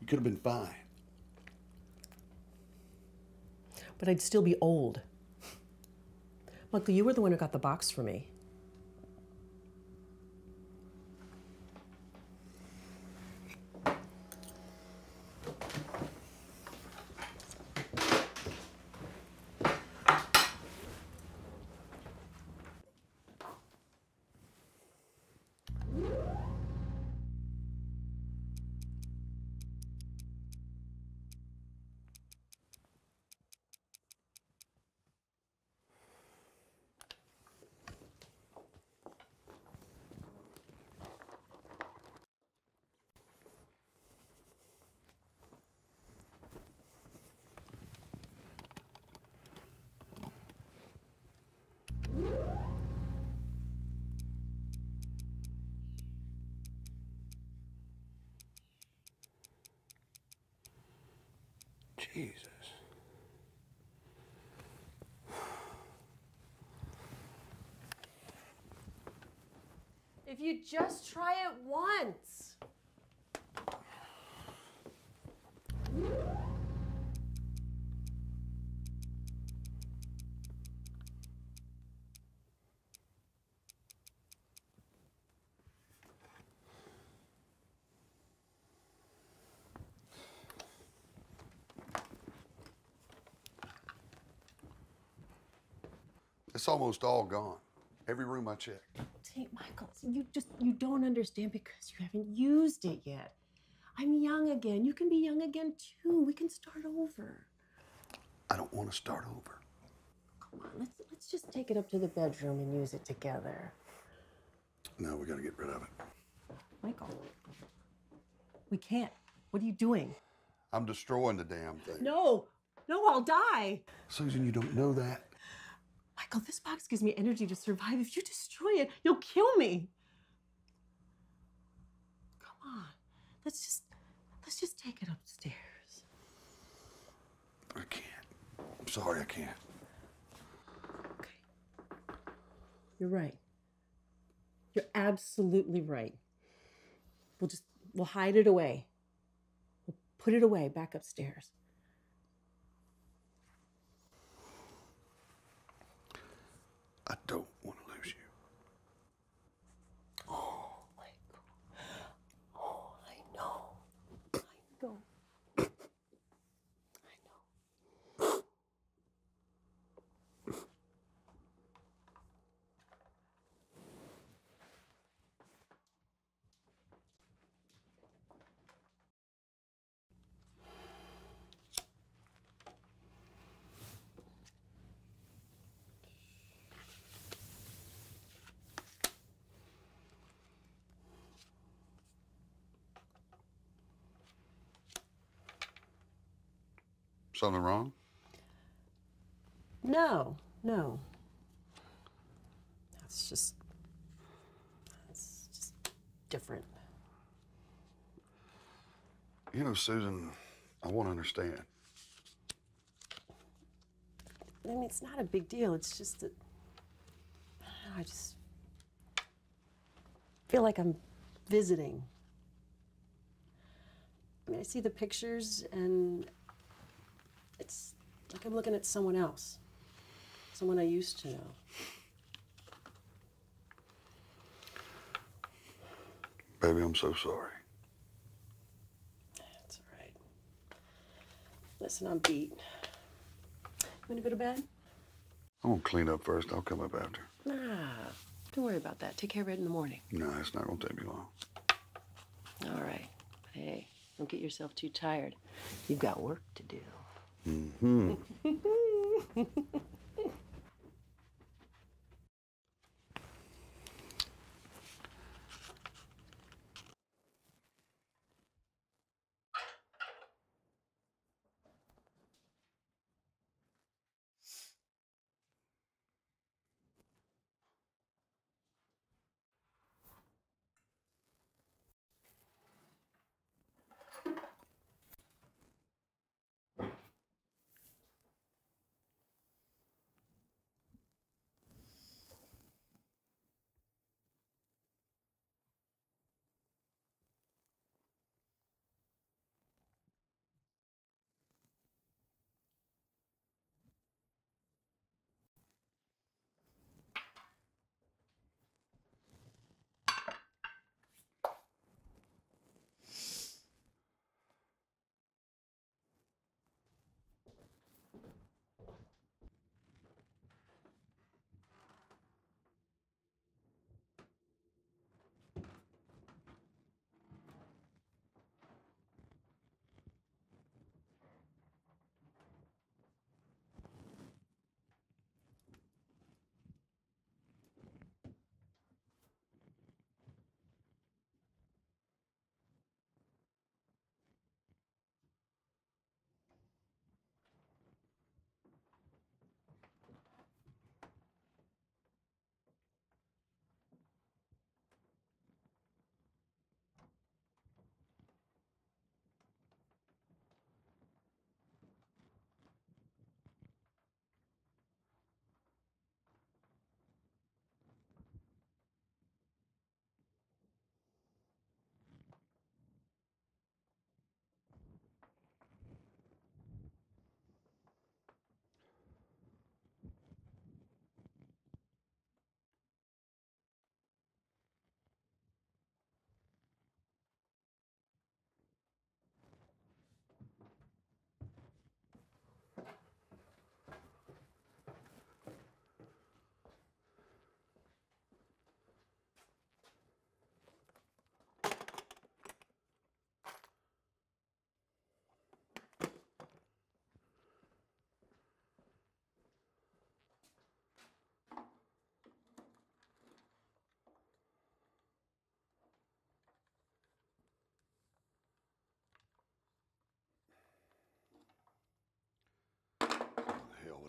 You could have been fine. But I'd still be old. Michael, you were the one who got the box for me. Jesus. If you just try it once. It's almost all gone. Every room I checked. St. Michael's, you just you don't understand because you haven't used it yet. I'm young again. You can be young again too. We can start over. I don't want to start over. Come on, let's let's just take it up to the bedroom and use it together. No, we got to get rid of it. Michael. We can't. What are you doing? I'm destroying the damn thing. No. No, I'll die. Susan, you don't know that. Michael, oh, this box gives me energy to survive. If you destroy it, you'll kill me. Come on. Let's just let's just take it upstairs. I can't. I'm sorry, I can't. Okay. You're right. You're absolutely right. We'll just we'll hide it away. We'll put it away back upstairs. I don't want to lose you. Oh, Michael. Oh, I know. I know. I know. Something wrong? No, no. That's just that's just different. You know, Susan, I want to understand. I mean, it's not a big deal. It's just that I don't know, I just feel like I'm visiting. I mean, I see the pictures and it's like I'm looking at someone else, someone I used to know. Baby, I'm so sorry. That's all right. Listen, I'm beat. You want to go to bed? I'm to clean up first. I'll come up after. Nah, don't worry about that. Take care of it in the morning. No, it's not going to take me long. All right. Hey, don't get yourself too tired. You've got work to do. Mm-hmm.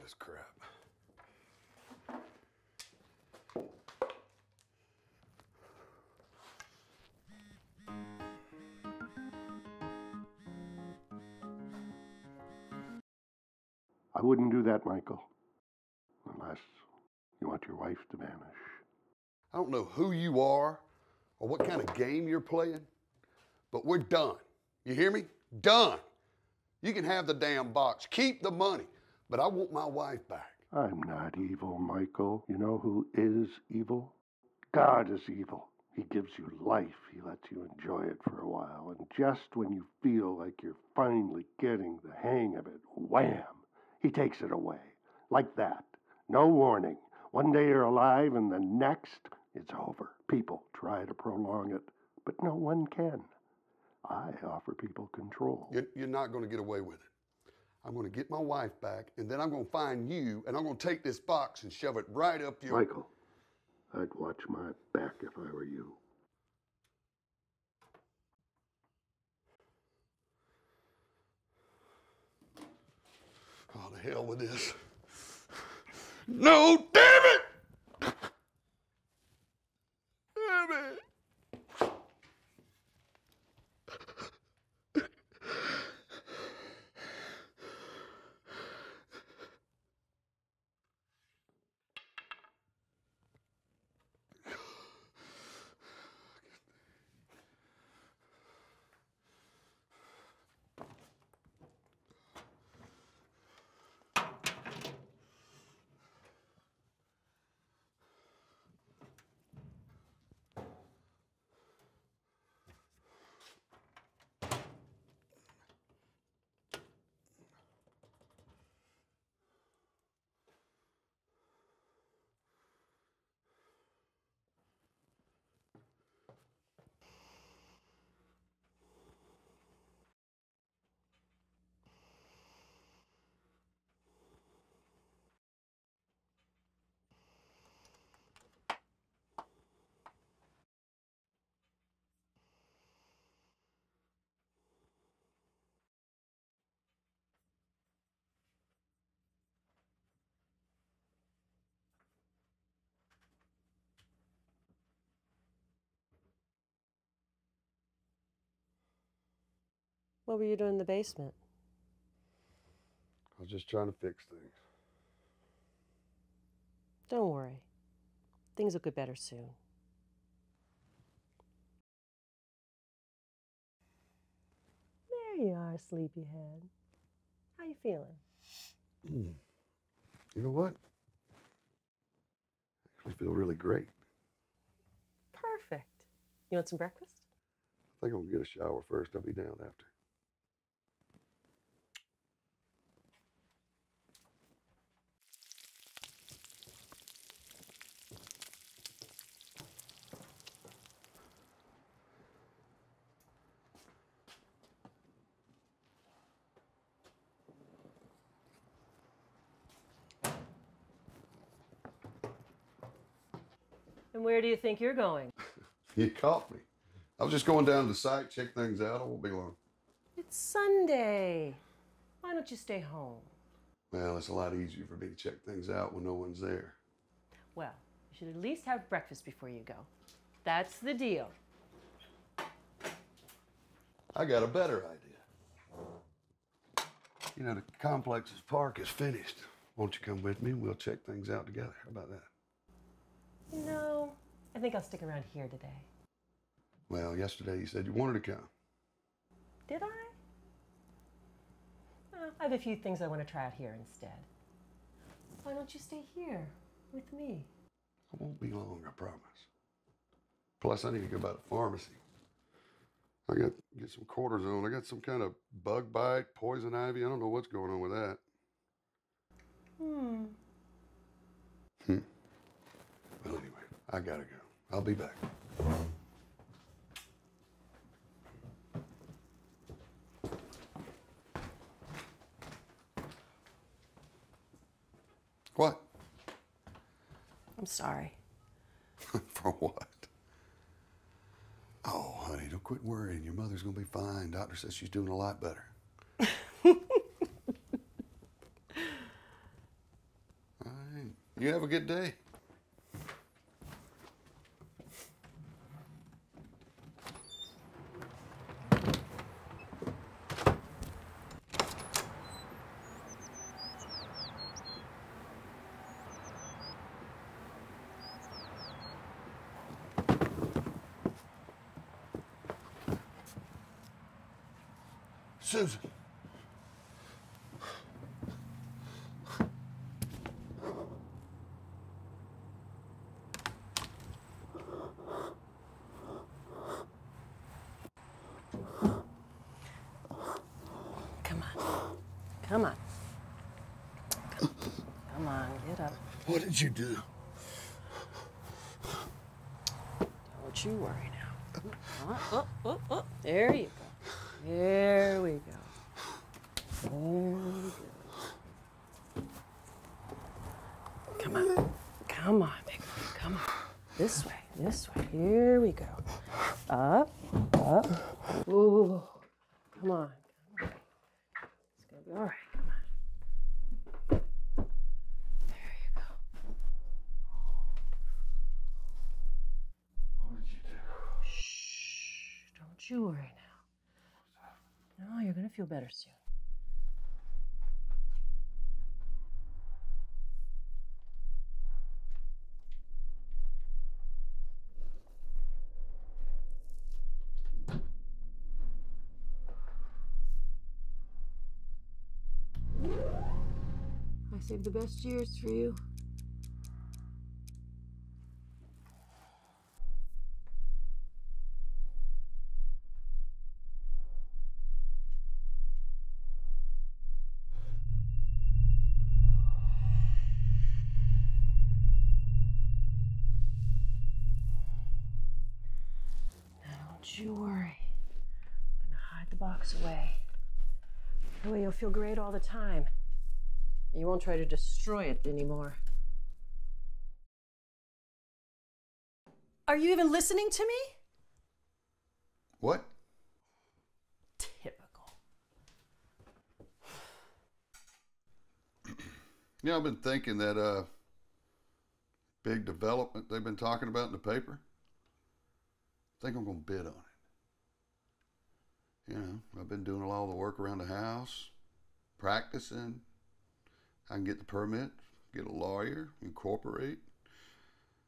this crap. I wouldn't do that, Michael. Unless you want your wife to vanish. I don't know who you are or what kind of game you're playing, but we're done. You hear me? Done. You can have the damn box, keep the money, but I want my wife back. I'm not evil, Michael. You know who is evil? God is evil. He gives you life. He lets you enjoy it for a while. And just when you feel like you're finally getting the hang of it, wham, he takes it away. Like that. No warning. One day you're alive, and the next it's over. People try to prolong it, but no one can. I offer people control. You're, you're not going to get away with it. I'm going to get my wife back, and then I'm going to find you, and I'm going to take this box and shove it right up your. Michael, I'd watch my back if I were you. Oh, the hell with this. No, damn it! Damn it! What were you doing in the basement? I was just trying to fix things. Don't worry. Things will get better soon. There you are, sleepyhead. How you feeling? Mm. You know what? I actually feel really great. Perfect. You want some breakfast? I think I'm gonna get a shower first. I'll be down after. And where do you think you're going? You caught me. I was just going down to the site, check things out. I won't be long. It's Sunday. Why don't you stay home? Well, it's a lot easier for me to check things out when no one's there. Well, you should at least have breakfast before you go. That's the deal. I got a better idea. You know, the complex's park is finished. Won't you come with me? We'll check things out together. How about that? No, I think I'll stick around here today. Well, yesterday you said you wanted to come. Did I? I have a few things I want to try out here instead. Why don't you stay here with me? I won't be long, I promise. Plus, I need to go by the pharmacy. I got get some cortisone. I got some kind of bug bite, poison ivy. I don't know what's going on with that. Hmm. Hmm. Well, anyway, I gotta go. I'll be back. What? I'm sorry. For what? Oh, honey, don't quit worrying. Your mother's gonna be fine. Doctor says she's doing a lot better. All right. You have a good day. Susan. Come on. Come on. Come on, get up. What did you do? Don't you worry now. Oh, oh, oh, oh. There you go. There we go. There we go. Come on. Come on, big boy. Come on. This way. This way. Here we go. Up. Up. Ooh. Come on. It's gonna be all right. Come on. There you go. What did you do? Shh. Don't you worry now. No, you're gonna feel better soon. I saved the best years for you. Now don't you worry. I'm gonna hide the box away. That way you'll feel great all the time. You won't try to destroy it anymore. Are you even listening to me? What? Typical. You know, I've been thinking that uh, big development they've been talking about in the paper. I think I'm going to bid on it. You know, I've been doing a lot of the work around the house, practicing. I can get the permit, get a lawyer, incorporate.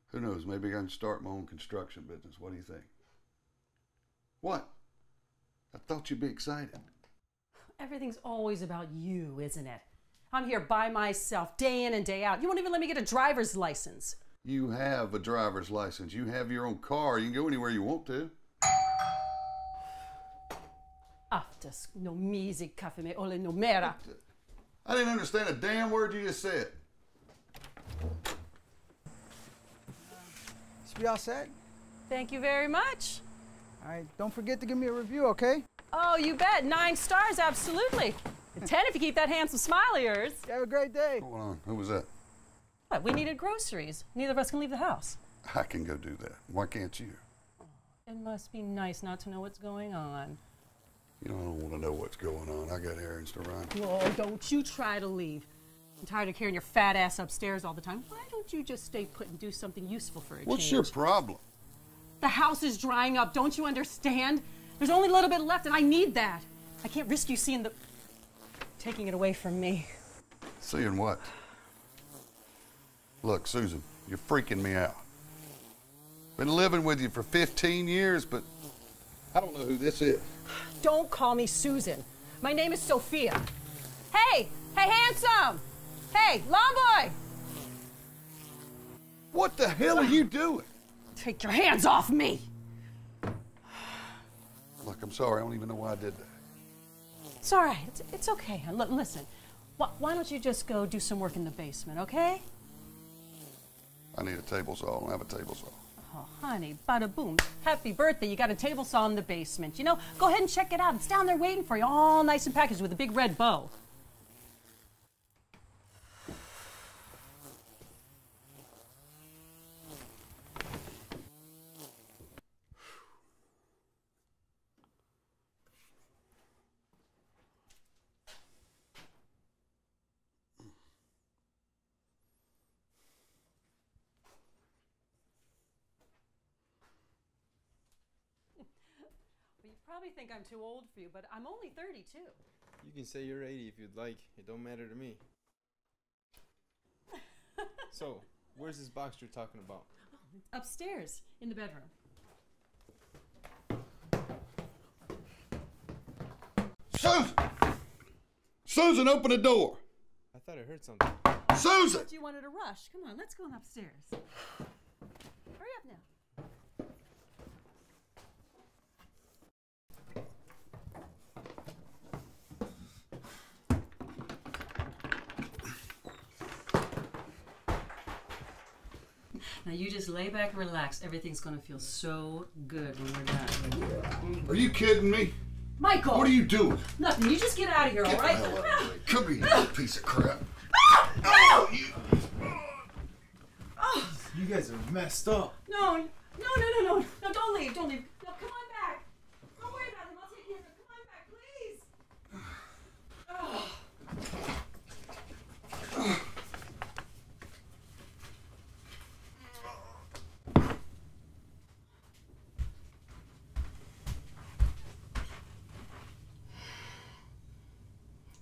Who knows? Maybe I can start my own construction business. What do you think? What? I thought you'd be excited. Everything's always about you, isn't it? I'm here by myself, day in and day out. You won't even let me get a driver's license. You have a driver's license. You have your own car. You can go anywhere you want to. Aftas no misi kaffe med ole numera. I didn't understand a damn word you just said. Should be all set? Thank you very much. All right, don't forget to give me a review, okay? Oh, you bet. Nine stars, absolutely. Ten if you keep that handsome smile of yours. Have a great day. Hold on. Who was that? What? We needed groceries. Neither of us can leave the house. I can go do that. Why can't you? It must be nice not to know what's going on. You know, I don't want to know what's going on. I got errands to run. Oh, don't you try to leave. I'm tired of carrying your fat ass upstairs all the time. Why don't you just stay put and do something useful for a What's change? What's your problem? The house is drying up. Don't you understand? There's only a little bit left, and I need that. I can't risk you seeing the. taking it away from me. Seeing what? Look, Susan, you're freaking me out. Been living with you for 15 years, but I don't know who this is. Don't call me Susan. My name is Sophia. Hey, hey, handsome! Hey, long boy! What the hell are you doing? Take your hands off me! Look, I'm sorry. I don't even know why I did that. It's all right. It's, it's okay. Look, listen. Why, why don't you just go do some work in the basement, okay? I need a table saw. I don't have a table saw. Oh, honey, bada boom. Happy birthday. You got a table saw in the basement. You know, go ahead and check it out. It's down there waiting for you, all nice and packaged with a big red bow. Probably think I'm too old for you, but I'm only 32. You can say you're 80 if you'd like. It don't matter to me. so, where's this box you're talking about? Upstairs in the bedroom. Susan! Susan, open the door! I thought I heard something. Susan! But you wanted to rush. Come on, let's go on upstairs. Hurry up now. Now you just lay back and relax. Everything's gonna feel so good when we're done. Are you kidding me? Michael! What are you doing? Nothing. You just get out of here, all right? Get the hell out of here. Come here, you piece of crap. No! You guys are messed up. No, no, no, no, no, no! Don't leave! Don't leave! No, come on back! Don't worry about him. I'll take care of him. Come on back, please. Oh.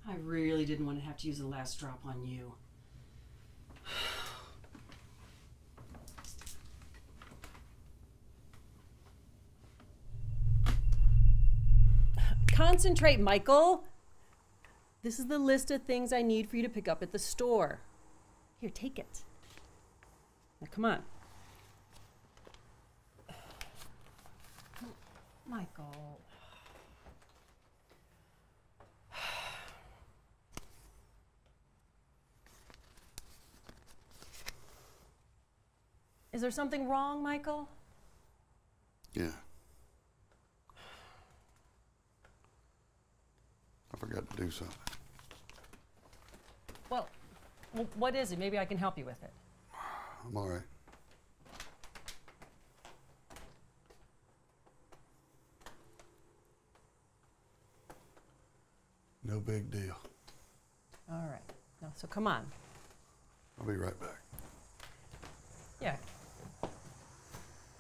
I really didn't want to have to use the last drop on you. Concentrate, Michael. This is the list of things I need for you to pick up at the store. Here, take it. Now, come on. Michael. Is there something wrong, Michael? Yeah. I forgot to do something. Well, what is it? Maybe I can help you with it. I'm all right. No big deal. All right. Now, so come on. I'll be right back. Yeah.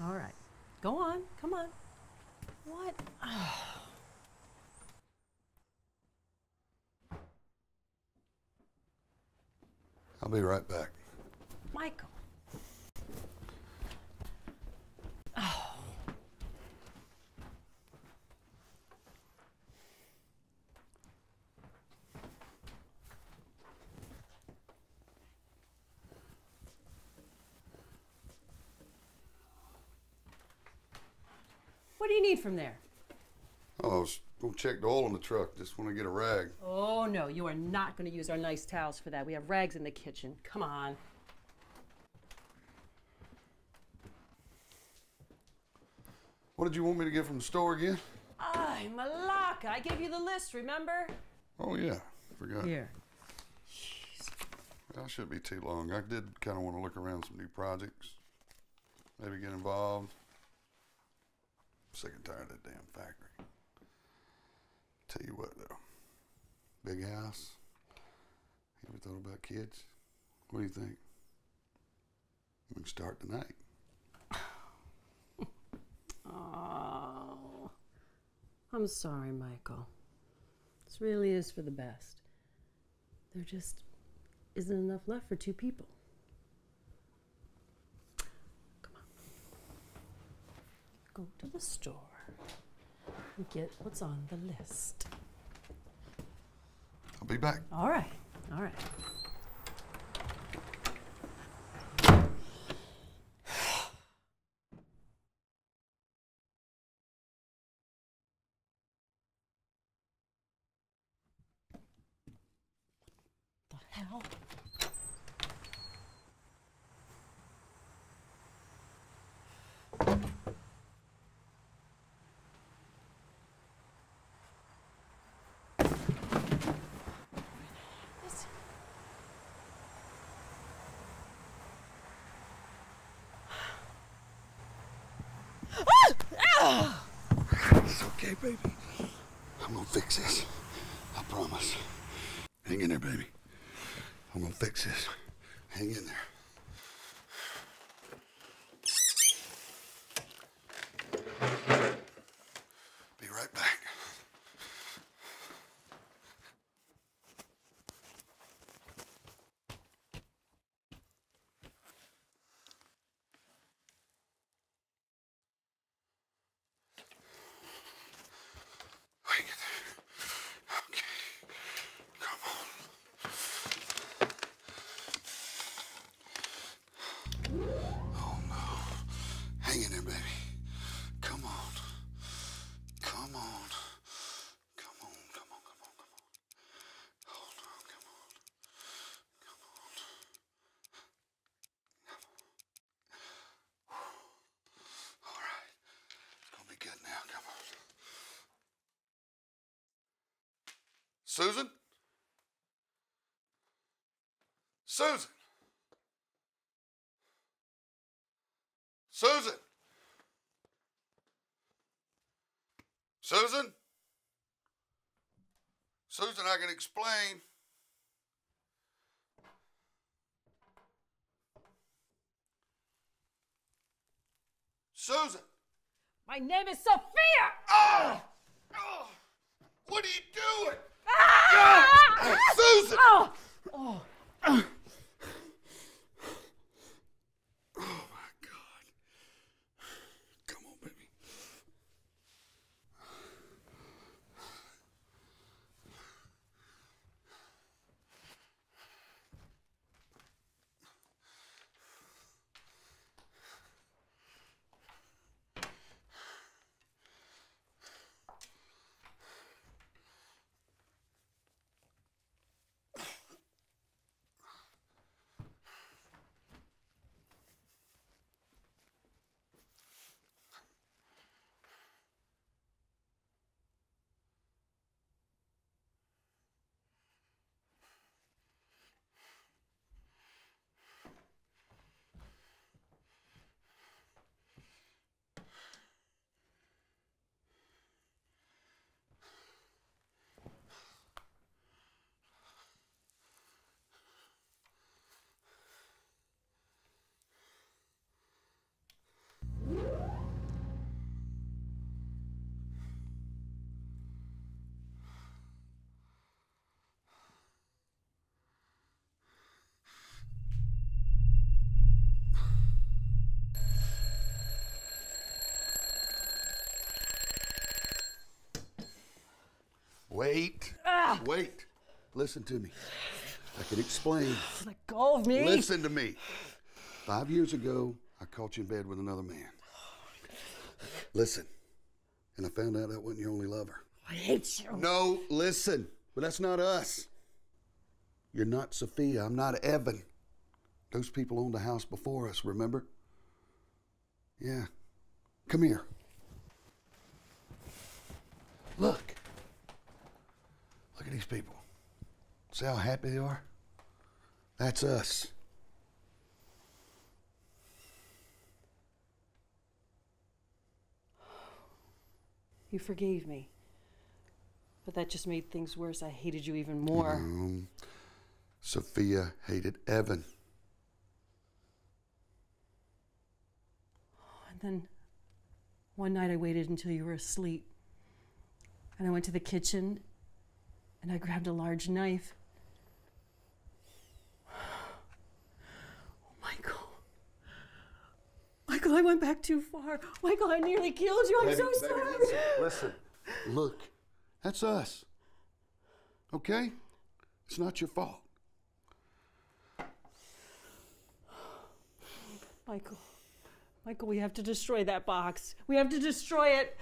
All right. Go on. Come on. What? I'll be right back. Michael. What do you need from there? Oh, I was gonna check the oil in the truck. Just want to get a rag. Oh, no, you are not going to use our nice towels for that. We have rags in the kitchen. Come on. What did you want me to get from the store again? Ay, Malaka, I gave you the list, remember? Oh yeah, forgot. Here. That shouldn't be too long. I did kind of want to look around some new projects. Maybe get involved. Sick and tired of that damn factory. Tell you what though, big house. You ever thought about kids? What do you think? We can start tonight. Oh, I'm sorry, Michael. This really is for the best. There just isn't enough left for two people. Come on. Go to the store and get what's on the list. I'll be back. All right, all right. The hell? It's okay, baby. I'm gonna fix this. I promise. Hang in there, baby. I'm gonna fix this. Hang in there. Be right back. Susan? Susan? Susan? Susan? Susan, I can explain. Susan! My name is Sophia! Oh! oh! What are you doing? Ah! Susan! Ah! Oh! Oh! Oh Wait. Ah! Wait. Listen to me. I can explain. Let go of me. Listen to me. Five years ago, I caught you in bed with another man. Listen. And I found out that wasn't your only lover. I hate you. No, listen. But that's not us. You're not Sophia. I'm not Evan. Those people owned the house before us, remember? Yeah. Come here. Look. Look at these people. See how happy they are? That's us. You forgave me. But that just made things worse. I hated you even more. Um, Sophia hated Evan. And then one night I waited until you were asleep. And I went to the kitchen and I grabbed a large knife. Oh, Michael. Michael, I went back too far. Michael, I nearly killed you. I'm Baby, so baby, sorry. listen, listen. Look, that's us. Okay? It's not your fault. Michael. Michael, we have to destroy that box. We have to destroy it.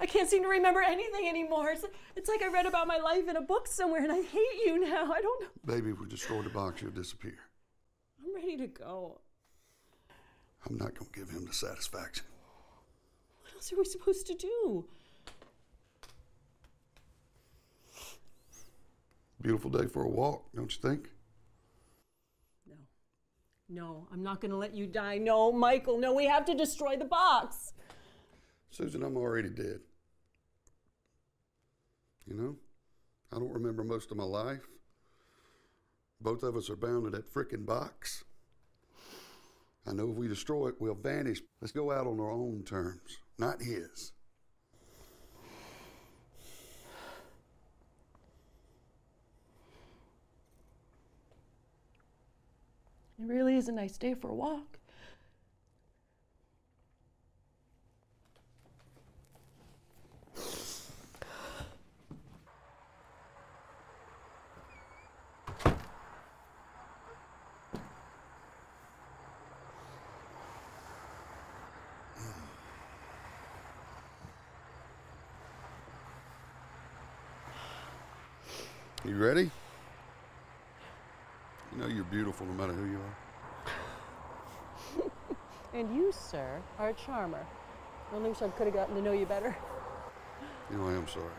I can't seem to remember anything anymore. It's, it's like I read about my life in a book somewhere and I hate you now. I don't know. Baby, if we destroy the box, you'll disappear. I'm ready to go. I'm not going to give him the satisfaction. What else are we supposed to do? Beautiful day for a walk, don't you think? No, No, I'm not going to let you die. No, Michael, no, we have to destroy the box. Susan, I'm already dead. You know, I don't remember most of my life. Both of us are bound to that frickin' box. I know if we destroy it, we'll vanish. Let's go out on our own terms, not his. It really is a nice day for a walk. You ready? You know you're beautiful no matter who you are. And you, sir, are a charmer. I wish I could have gotten to know you better. You know I am sorry.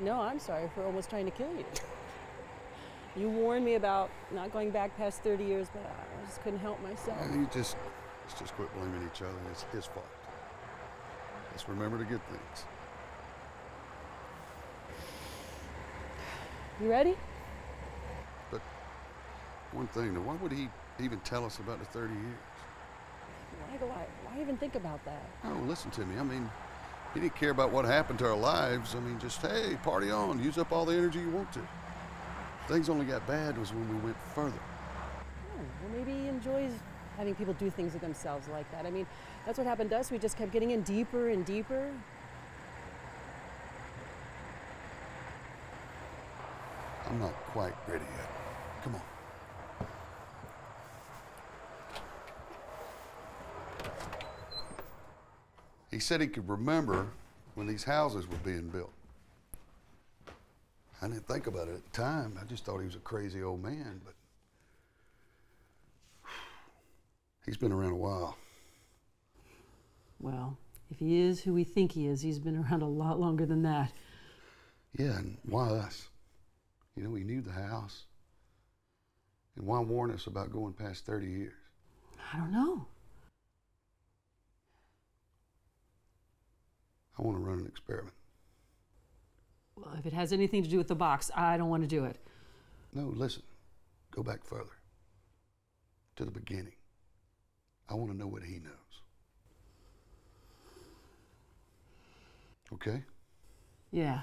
No, I'm sorry for almost trying to kill you. You warned me about not going back past 30 years, but I just couldn't help myself. And you just, let's just quit blaming each other. It's his fault. Let's remember the good things. You ready? But one thing, though, why would he even tell us about the 30 years? Why, why even think about that? Oh, listen to me. I mean, he didn't care about what happened to our lives. I mean, just, hey, party on. Use up all the energy you want to. Things only got bad was when we went further. Oh, well, maybe he enjoys having people do things to themselves like that. I mean, that's what happened to us. We just kept getting in deeper and deeper. I'm not quite ready yet. Come on. He said he could remember when these houses were being built. I didn't think about it at the time. I just thought he was a crazy old man, but he's been around a while. Well, if he is who we think he is, he's been around a lot longer than that. Yeah, and why us? You know, he knew the house. And why warn us about going past 30 years? I don't know. I want to run an experiment. Well, if it has anything to do with the box, I don't want to do it. No, listen. Go back further. To the beginning. I want to know what he knows. Okay? Yeah.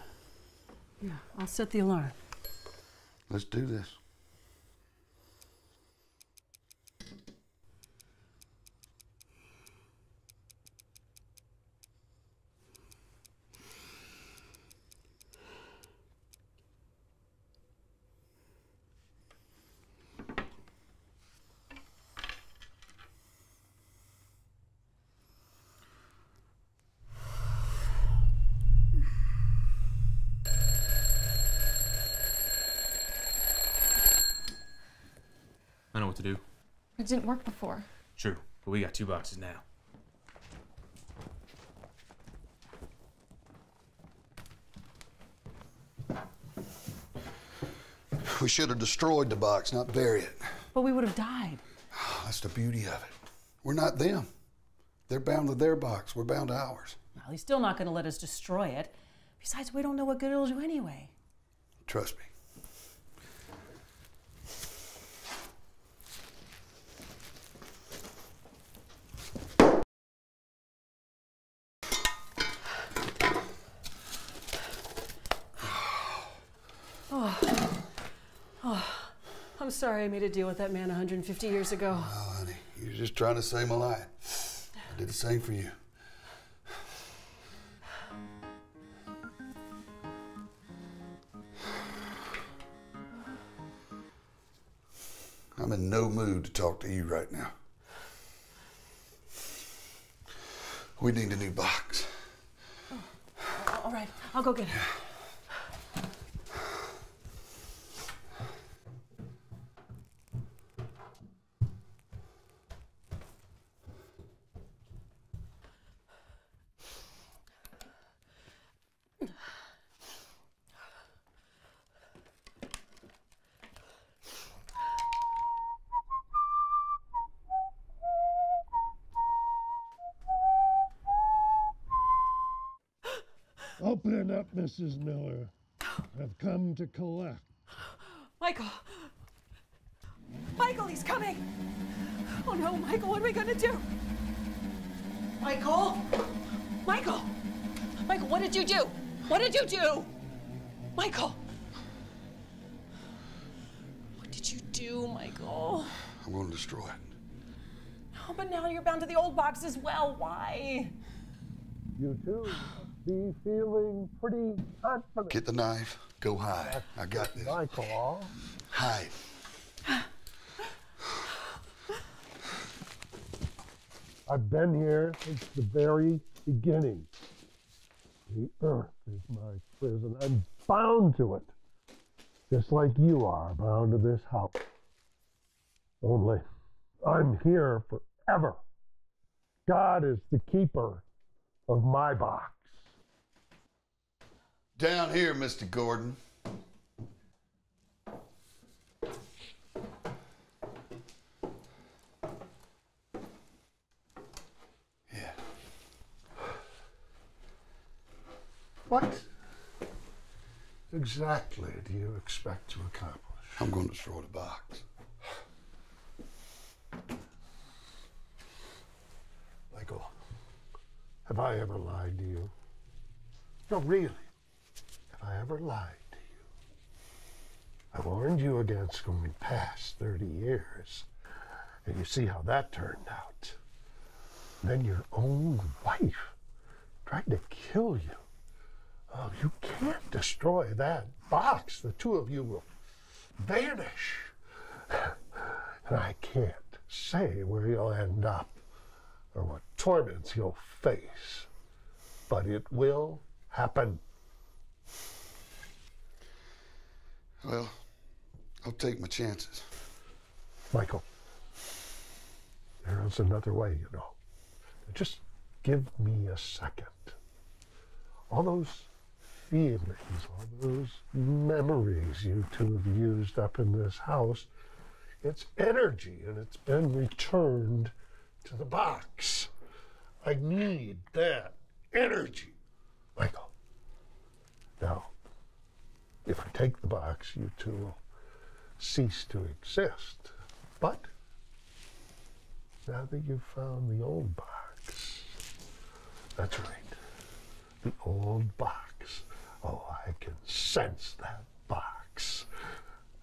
Yeah, I'll set the alarm. Let's do this. Didn't work before. True, but we got two boxes now. We should have destroyed the box, not bury it. But we would have died. That's the beauty of it. We're not them. They're bound to their box. We're bound to ours. Well, he's still not going to let us destroy it. Besides, we don't know what good it'll do anyway. Trust me. Oh. oh. I'm sorry I made a deal with that man 150 years ago. Oh, honey, you're just trying to save my life. I did the same for you. I'm in no mood to talk to you right now. We need a new box. Oh, all right, I'll go get it. Open up, Mrs. Miller. I've come to collect. Michael! Michael, he's coming! Oh no, Michael, what are we gonna do? Michael! Michael! Michael, what did you do? What did you do? Michael! What did you do, Michael? I'm going to destroy it. Oh, but now you're bound to the old box as well. Why? You too be feeling pretty confident. Get the knife. Go hide. I got this. Michael. Hide. I've been here since the very beginning. The earth is my prison. I'm bound to it, just like you are bound to this house. Only I'm here forever. God is the keeper of my box. Down here, Mr. Gordon. Yeah. What exactly do you expect to accomplish? I'm going to destroy the box. Michael, have I ever lied to you? No, really. Have I ever lied to you? I warned you against going past 30 years, and you see how that turned out. Then your own wife tried to kill you. Oh, you can't destroy that box. The two of you will vanish. And I can't say where you'll end up or what torments you'll face, but it will happen. Well, I'll take my chances. Michael, there is another way, you know. Just give me a second. All those feelings, all those memories you two have used up in this house, it's energy and it's been returned to the box. I need that energy, Michael. Now, if I take the box, you two will cease to exist. But now that you've found the old box, that's right, the old box. Oh, I can sense that box.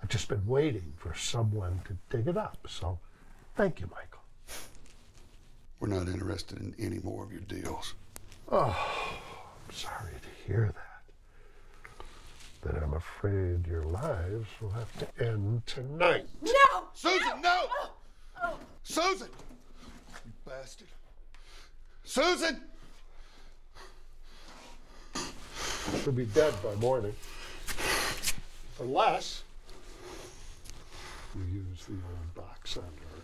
I've just been waiting for someone to dig it up. So thank you, Michael. We're not interested in any more of your deals. Oh, I'm sorry to hear that. But I'm afraid your lives will have to end tonight. No! Susan, no! Susan! You bastard. Susan! She'll be dead by morning. Unless you use the old box on her.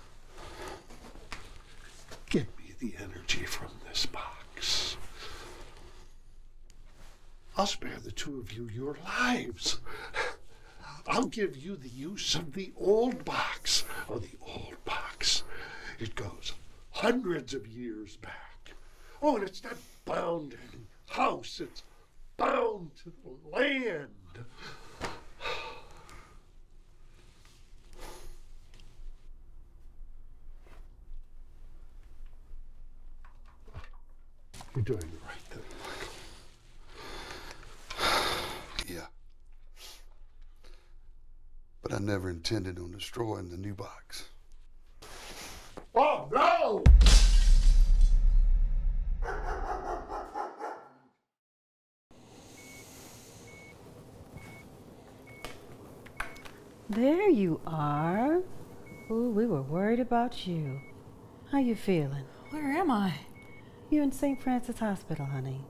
Give me the energy from this box. I'll spare the two of you your lives. I'll give you the use of the old box. Oh, the old box. It goes hundreds of years back. Oh, and it's not bound to any house. It's bound to the land. You're doing the right thing, Yeah. But I never intended on destroying the new box. Oh, no! There you are. Ooh, we were worried about you. How you feeling? Where am I? You're in St. Francis Hospital, honey.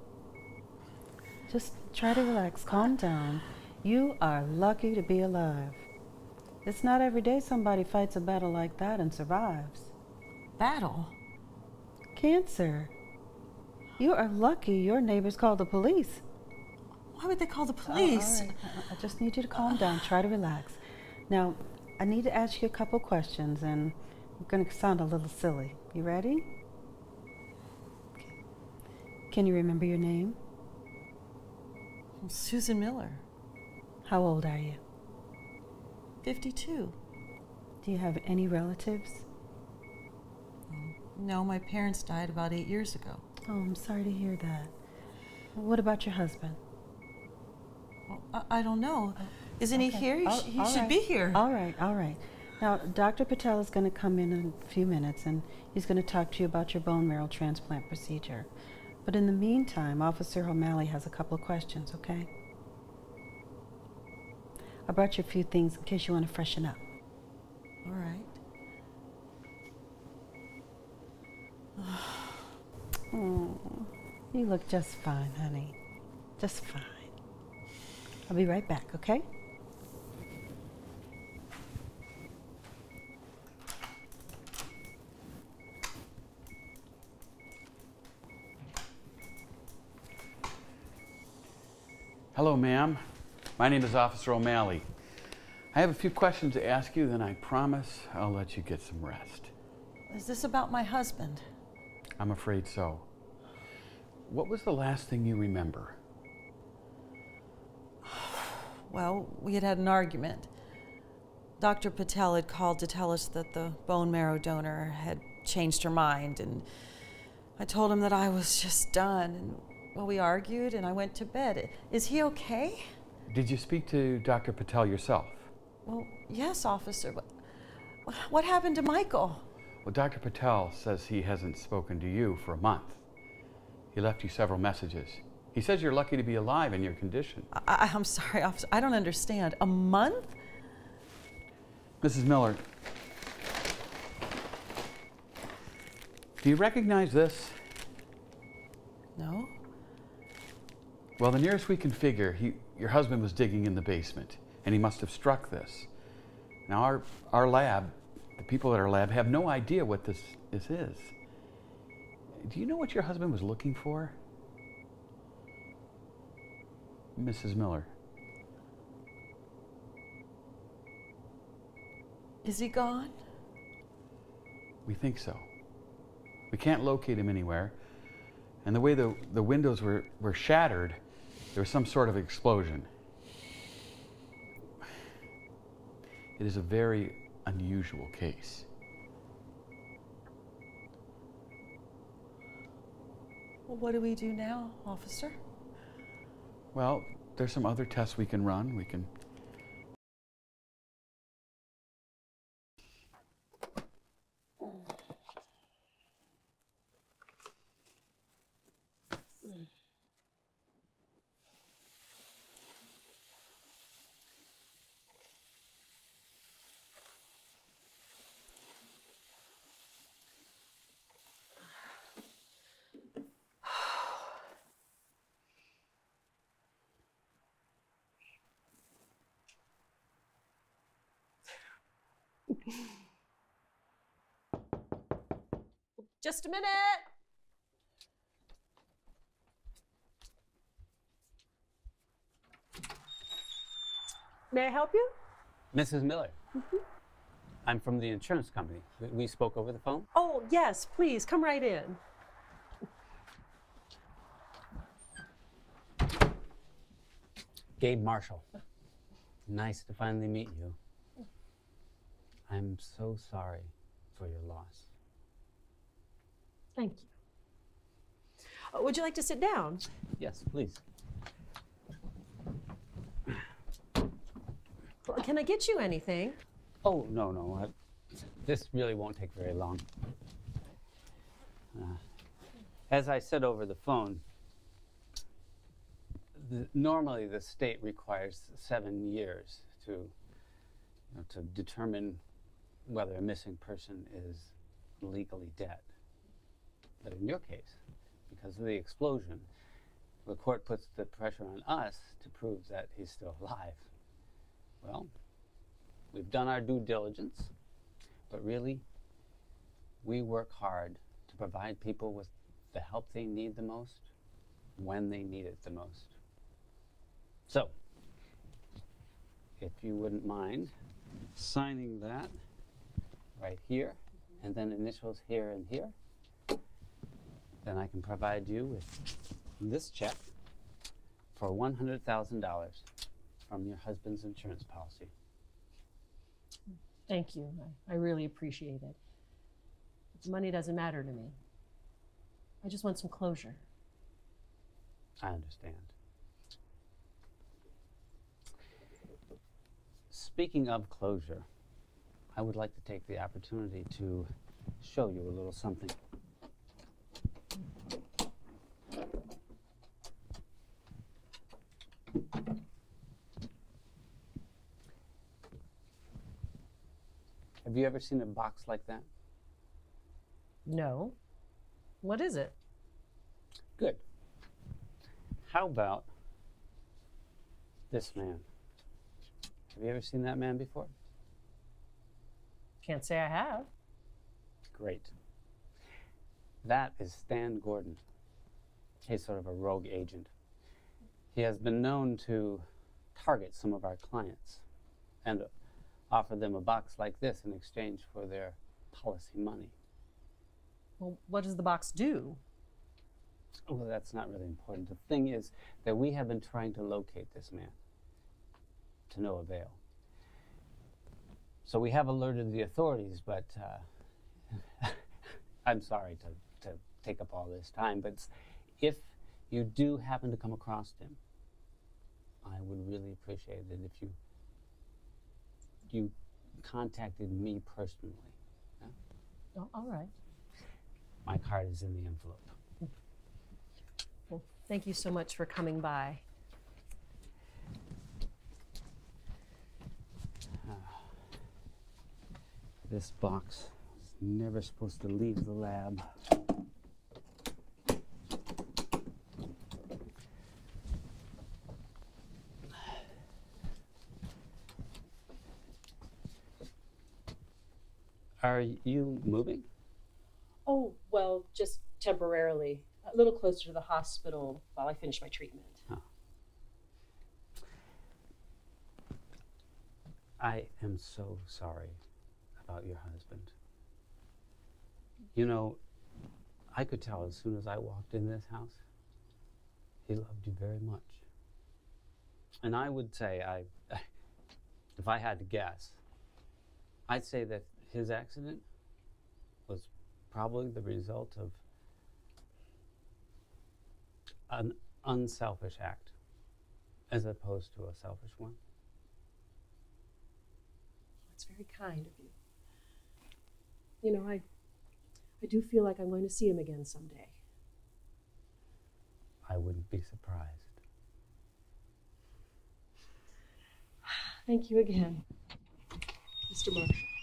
Just try to relax, calm down. You are lucky to be alive. It's not every day somebody fights a battle like that and survives. Battle? Cancer. You are lucky your neighbors called the police. Why would they call the Oh, police? right. I I just need you to calm down. Try to relax. Now, I need to ask you a couple questions, and I'm going to sound a little silly. You ready? Okay. Can you remember your name? Susan Miller, How old are you? 52. Do you have any relatives? No, my parents died about eight years ago. Oh, I'm sorry to hear that. What about your husband? Well, I, I don't know. Isn't he here? He, All- sh- he all should right. be here. All right, all right. Now, Dr. Patel is going to come in in a few minutes and he's going to talk to you about your bone marrow transplant procedure. But in the meantime, Officer O'Malley has a couple of questions, okay? I brought you a few things in case you want to freshen up. All right. Oh, you look just fine, honey. Just fine. I'll be right back, okay? Hello, ma'am. My name is Officer O'Malley. I have a few questions to ask you, then I promise I'll let you get some rest. Is this about my husband? I'm afraid so. What was the last thing you remember? Well, we had had an argument. Dr. Patel had called to tell us that the bone marrow donor had changed her mind, and I told him that I was just done. And well, we argued, and I went to bed. Is he okay? Did you speak to Dr. Patel yourself? Well, yes, officer. What happened to Michael? Well, Dr. Patel says he hasn't spoken to you for a month. He left you several messages. He says you're lucky to be alive in your condition. I, I'm sorry, officer. I don't understand. A month? Mrs. Miller, do you recognize this? No. Well, the nearest we can figure, he, your husband was digging in the basement, and he must have struck this. Now, our, our lab, the people at our lab, have no idea what this, this is. Do you know what your husband was looking for? Mrs. Miller. Is he gone? We think so. We can't locate him anywhere. And the way the, the windows were, were shattered, there was some sort of explosion. It is a very unusual case. Well, what do we do now, officer? Well, there's some other tests we can run. We can Just a minute. May I help you? Mrs. Miller. Mm-hmm. I'm from the insurance company. We- We spoke over the phone. Oh, yes, please, come right in. Gabe Marshall. Nice to finally meet you. I'm so sorry for your loss. Thank you. Uh, Would you like to sit down? Yes, please. Well, Can I get you anything? Oh, no, no. I, this really won't take very long. Uh, as I said over the phone, the, normally the state requires seven years to, you know, to determine whether a missing person is legally dead. But in your case, because of the explosion, the court puts the pressure on us to prove that he's still alive. Well, we've done our due diligence, but really, we work hard to provide people with the help they need the most when they need it the most. So, if you wouldn't mind signing that right here, and then initials here and here, then I can provide you with this check for $100,000 from your husband's insurance policy. Thank you. I, I really appreciate it. But money doesn't matter to me. I just want some closure. I understand. Speaking of closure, I would like to take the opportunity to show you a little something. Have you ever seen a box like that? No. What is it? Good. How about this man? Have you ever seen that man before? Can't say I have. Great. That is Stan Gordon. He's sort of a rogue agent. He has been known to target some of our clients and offer them a box like this in exchange for their policy money. Well, what does the box do? Well, that's not really important. The thing is that we have been trying to locate this man to no avail. So we have alerted the authorities, but uh, I'm sorry to, to take up all this time, but if you do happen to come across him, I would really appreciate it if you you contacted me personally. Oh, all right. My card is in the envelope. Well, thank you so much for coming by. This box is never supposed to leave the lab. Are you moving? Oh, well, just temporarily. A little closer to the hospital while I finish my treatment. I am so sorry about your husband. You know, I could tell as soon as I walked in this house, he loved you very much. And I would say, I, if I had to guess, I'd say that his accident was probably the result of an unselfish act as opposed to a selfish one. That's very kind of you. You know, I I do feel like I'm going to see him again someday. I wouldn't be surprised. Thank you again, Mr. Marshall.